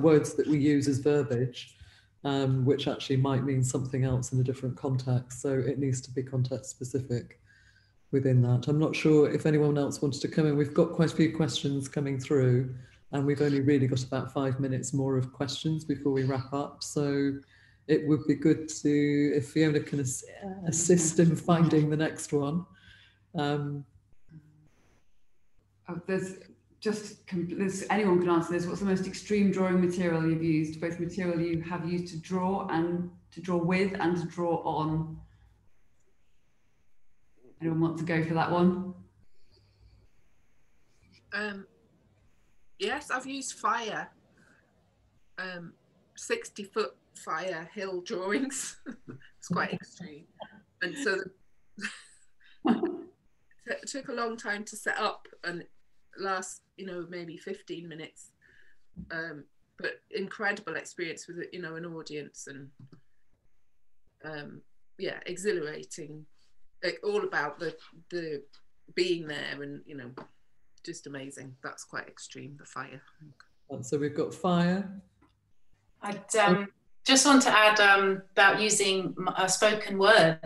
words that we use as verbiage, um, which actually might mean something else in a different context. So it needs to be context specific within that. I'm not sure if anyone else wanted to come in. We've got quite a few questions coming through and we've only really got about five minutes more of questions before we wrap up. So it would be good to, if Fiona can assist in finding the next one. Um, oh, there's just anyone can answer this. What's the most extreme drawing material you've used? Both material you have used to draw and to draw with and to draw on. Anyone want to go for that one? Um, yes, I've used fire. Um, 60 foot fire hill drawings. it's quite extreme. And so it took a long time to set up and last you know maybe 15 minutes um, but incredible experience with you know an audience and um, yeah exhilarating like all about the the being there and you know just amazing. That's quite extreme the fire. So we've got fire. I'd um, just want to add um, about using a spoken word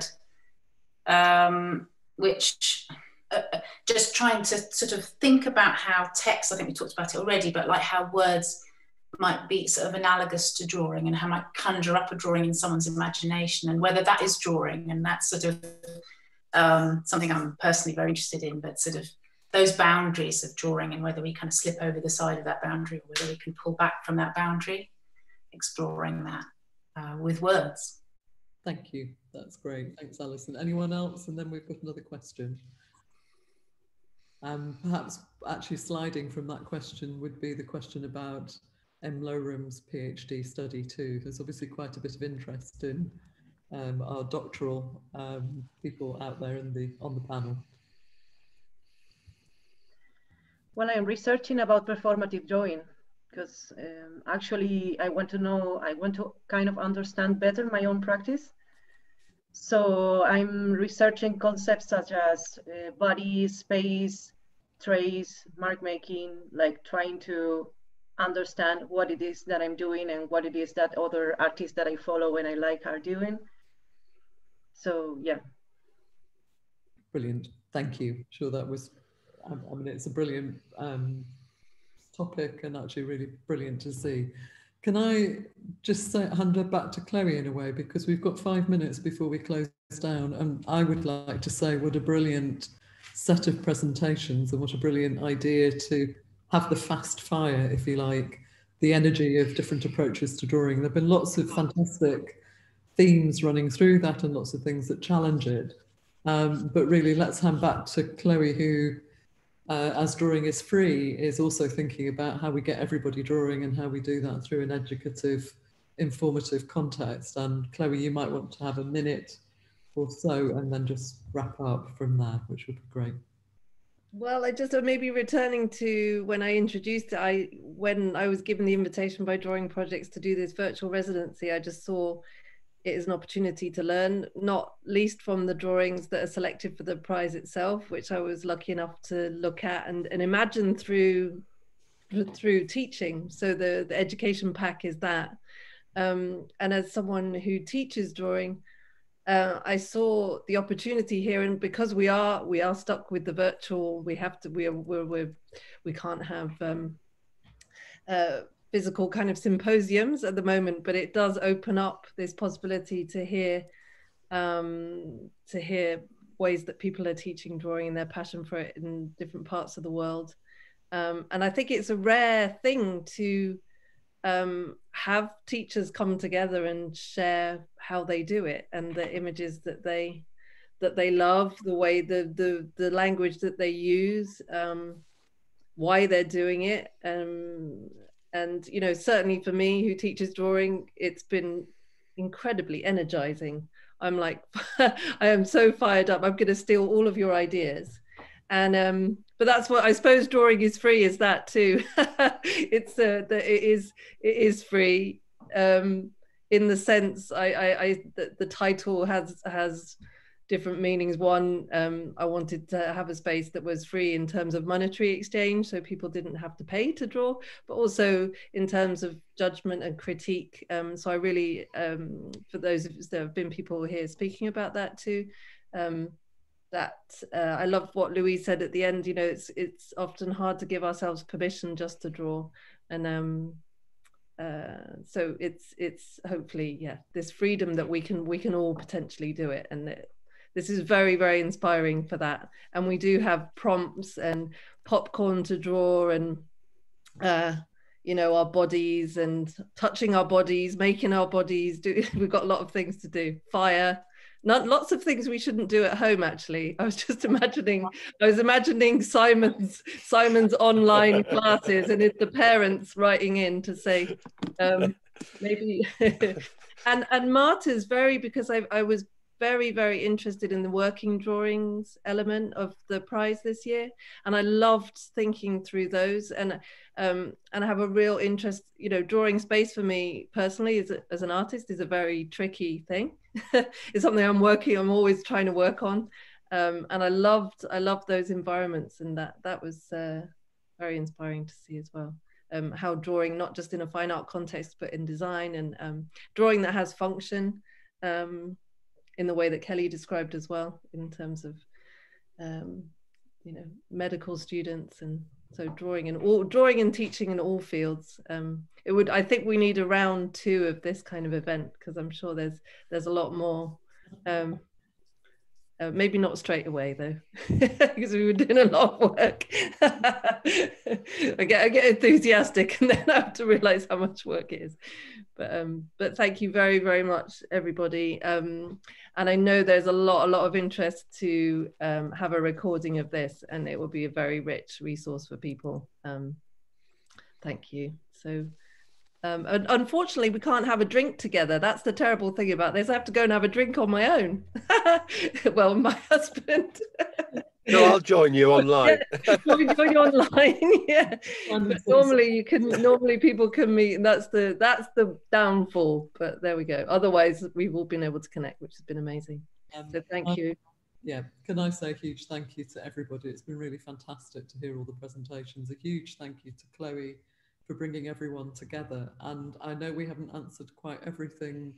um, which uh, uh, just trying to sort of think about how text, I think we talked about it already, but like how words might be sort of analogous to drawing and how might conjure up a drawing in someone's imagination and whether that is drawing and that's sort of um, something I'm personally very interested in, but sort of those boundaries of drawing and whether we kind of slip over the side of that boundary or whether we can pull back from that boundary, exploring that uh, with words. Thank you. That's great. Thanks, Alison. Anyone else? And then we've got another question. Um, perhaps actually sliding from that question would be the question about M. Lowram's PhD study too. There's obviously quite a bit of interest in um, our doctoral um, people out there in the on the panel. Well, I'm researching about performative drawing because um, actually I want to know, I want to kind of understand better my own practice. So I'm researching concepts such as uh, body, space, trace, mark making, like trying to understand what it is that I'm doing and what it is that other artists that I follow and I like are doing. So yeah. Brilliant. Thank you. Sure, that was. I mean, it's a brilliant um, topic and actually really brilliant to see. Can I just say, hand it back to Chloe in a way because we've got five minutes before we close down, and I would like to say what a brilliant set of presentations and what a brilliant idea to have the fast fire, if you like, the energy of different approaches to drawing. There have been lots of fantastic themes running through that and lots of things that challenge it. Um, but really, let's hand back to Chloe, who, uh, as drawing is free, is also thinking about how we get everybody drawing and how we do that through an educative, informative context. And Chloe, you might want to have a minute or so and then just wrap up from there, which would be great. Well, I just maybe returning to when I introduced it, I when I was given the invitation by Drawing Projects to do this virtual residency, I just saw it as an opportunity to learn, not least from the drawings that are selected for the prize itself, which I was lucky enough to look at and, and imagine through through teaching. So the, the education pack is that. Um, and as someone who teaches drawing, uh, I saw the opportunity here, and because we are we are stuck with the virtual, we have to we are we're, we're we can't have um, uh, physical kind of symposiums at the moment, but it does open up this possibility to hear um, to hear ways that people are teaching drawing and their passion for it in different parts of the world. Um, and I think it's a rare thing to um, have teachers come together and share how they do it and the images that they that they love, the way the the the language that they use, um, why they're doing it, um, and you know certainly for me who teaches drawing, it's been incredibly energizing. I'm like, I am so fired up. I'm going to steal all of your ideas, and um, but that's what I suppose drawing is free is that too. it's uh, that it is it is free um, in the sense I, I, I the, the, title has has different meanings. One, um, I wanted to have a space that was free in terms of monetary exchange, so people didn't have to pay to draw, but also in terms of judgment and critique. Um, so I really, um, for those of there have been people here speaking about that too. Um, that uh, I love what Louise said at the end. You know, it's it's often hard to give ourselves permission just to draw, and um, uh, so it's it's hopefully yeah this freedom that we can we can all potentially do it, and it, this is very very inspiring for that. And we do have prompts and popcorn to draw and. Uh, you know our bodies and touching our bodies making our bodies do we've got a lot of things to do fire not lots of things we shouldn't do at home actually i was just imagining i was imagining simon's simon's online classes and it's the parents writing in to say um, maybe and and marta's very because i i was very very interested in the working drawings element of the prize this year and i loved thinking through those and um, and I have a real interest you know drawing space for me personally as, a, as an artist is a very tricky thing. It's something i'm working i'm always trying to work on um, and i loved i loved those environments and that that was uh, very inspiring to see as well. Um, how drawing not just in a fine art context but in design and um, drawing that has function um, in the way that Kelly described as well, in terms of um, you know medical students and so drawing and all drawing and teaching in all fields. Um, it would I think we need a round two of this kind of event because I'm sure there's there's a lot more. Um, uh, maybe not straight away though, because we were doing a lot of work. I get I get enthusiastic and then I have to realize how much work it is. But um, but thank you very very much everybody. Um, and I know there's a lot a lot of interest to um, have a recording of this, and it will be a very rich resource for people. Um, thank you. So Um, and unfortunately, we can't have a drink together. That's the terrible thing about this. I have to go and have a drink on my own. well, my husband. No, I'll join you online. yeah, join you online. yeah. But normally you can normally people can meet and that's the that's the downfall. But there we go. Otherwise we've all been able to connect, which has been amazing. Um, so thank you. Yeah, can I say a huge thank you to everybody? It's been really fantastic to hear all the presentations. A huge thank you to Chloe for bringing everyone together. And I know we haven't answered quite everything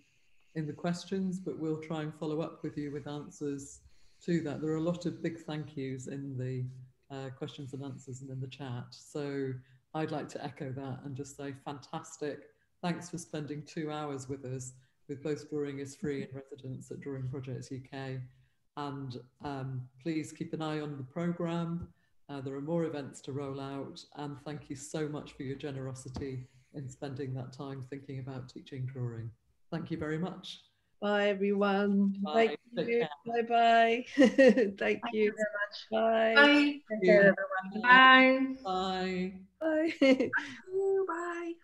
in the questions, but we'll try and follow up with you with answers to that. There are a lot of big thank yous in the uh, questions and answers and in the chat. So I'd like to echo that and just say fantastic. Thanks for spending two hours with us with both Drawing is Free and residents at Drawing Projects UK. And um, please keep an eye on the programme. Uh, there are more events to roll out. And thank you so much for your generosity in spending that time thinking about teaching drawing. Thank you very much. Bye, everyone. Bye. Thank you. Bye bye. Thank, Thank you. very much. Bye. Bye. Thank you. Bye. Bye. Bye.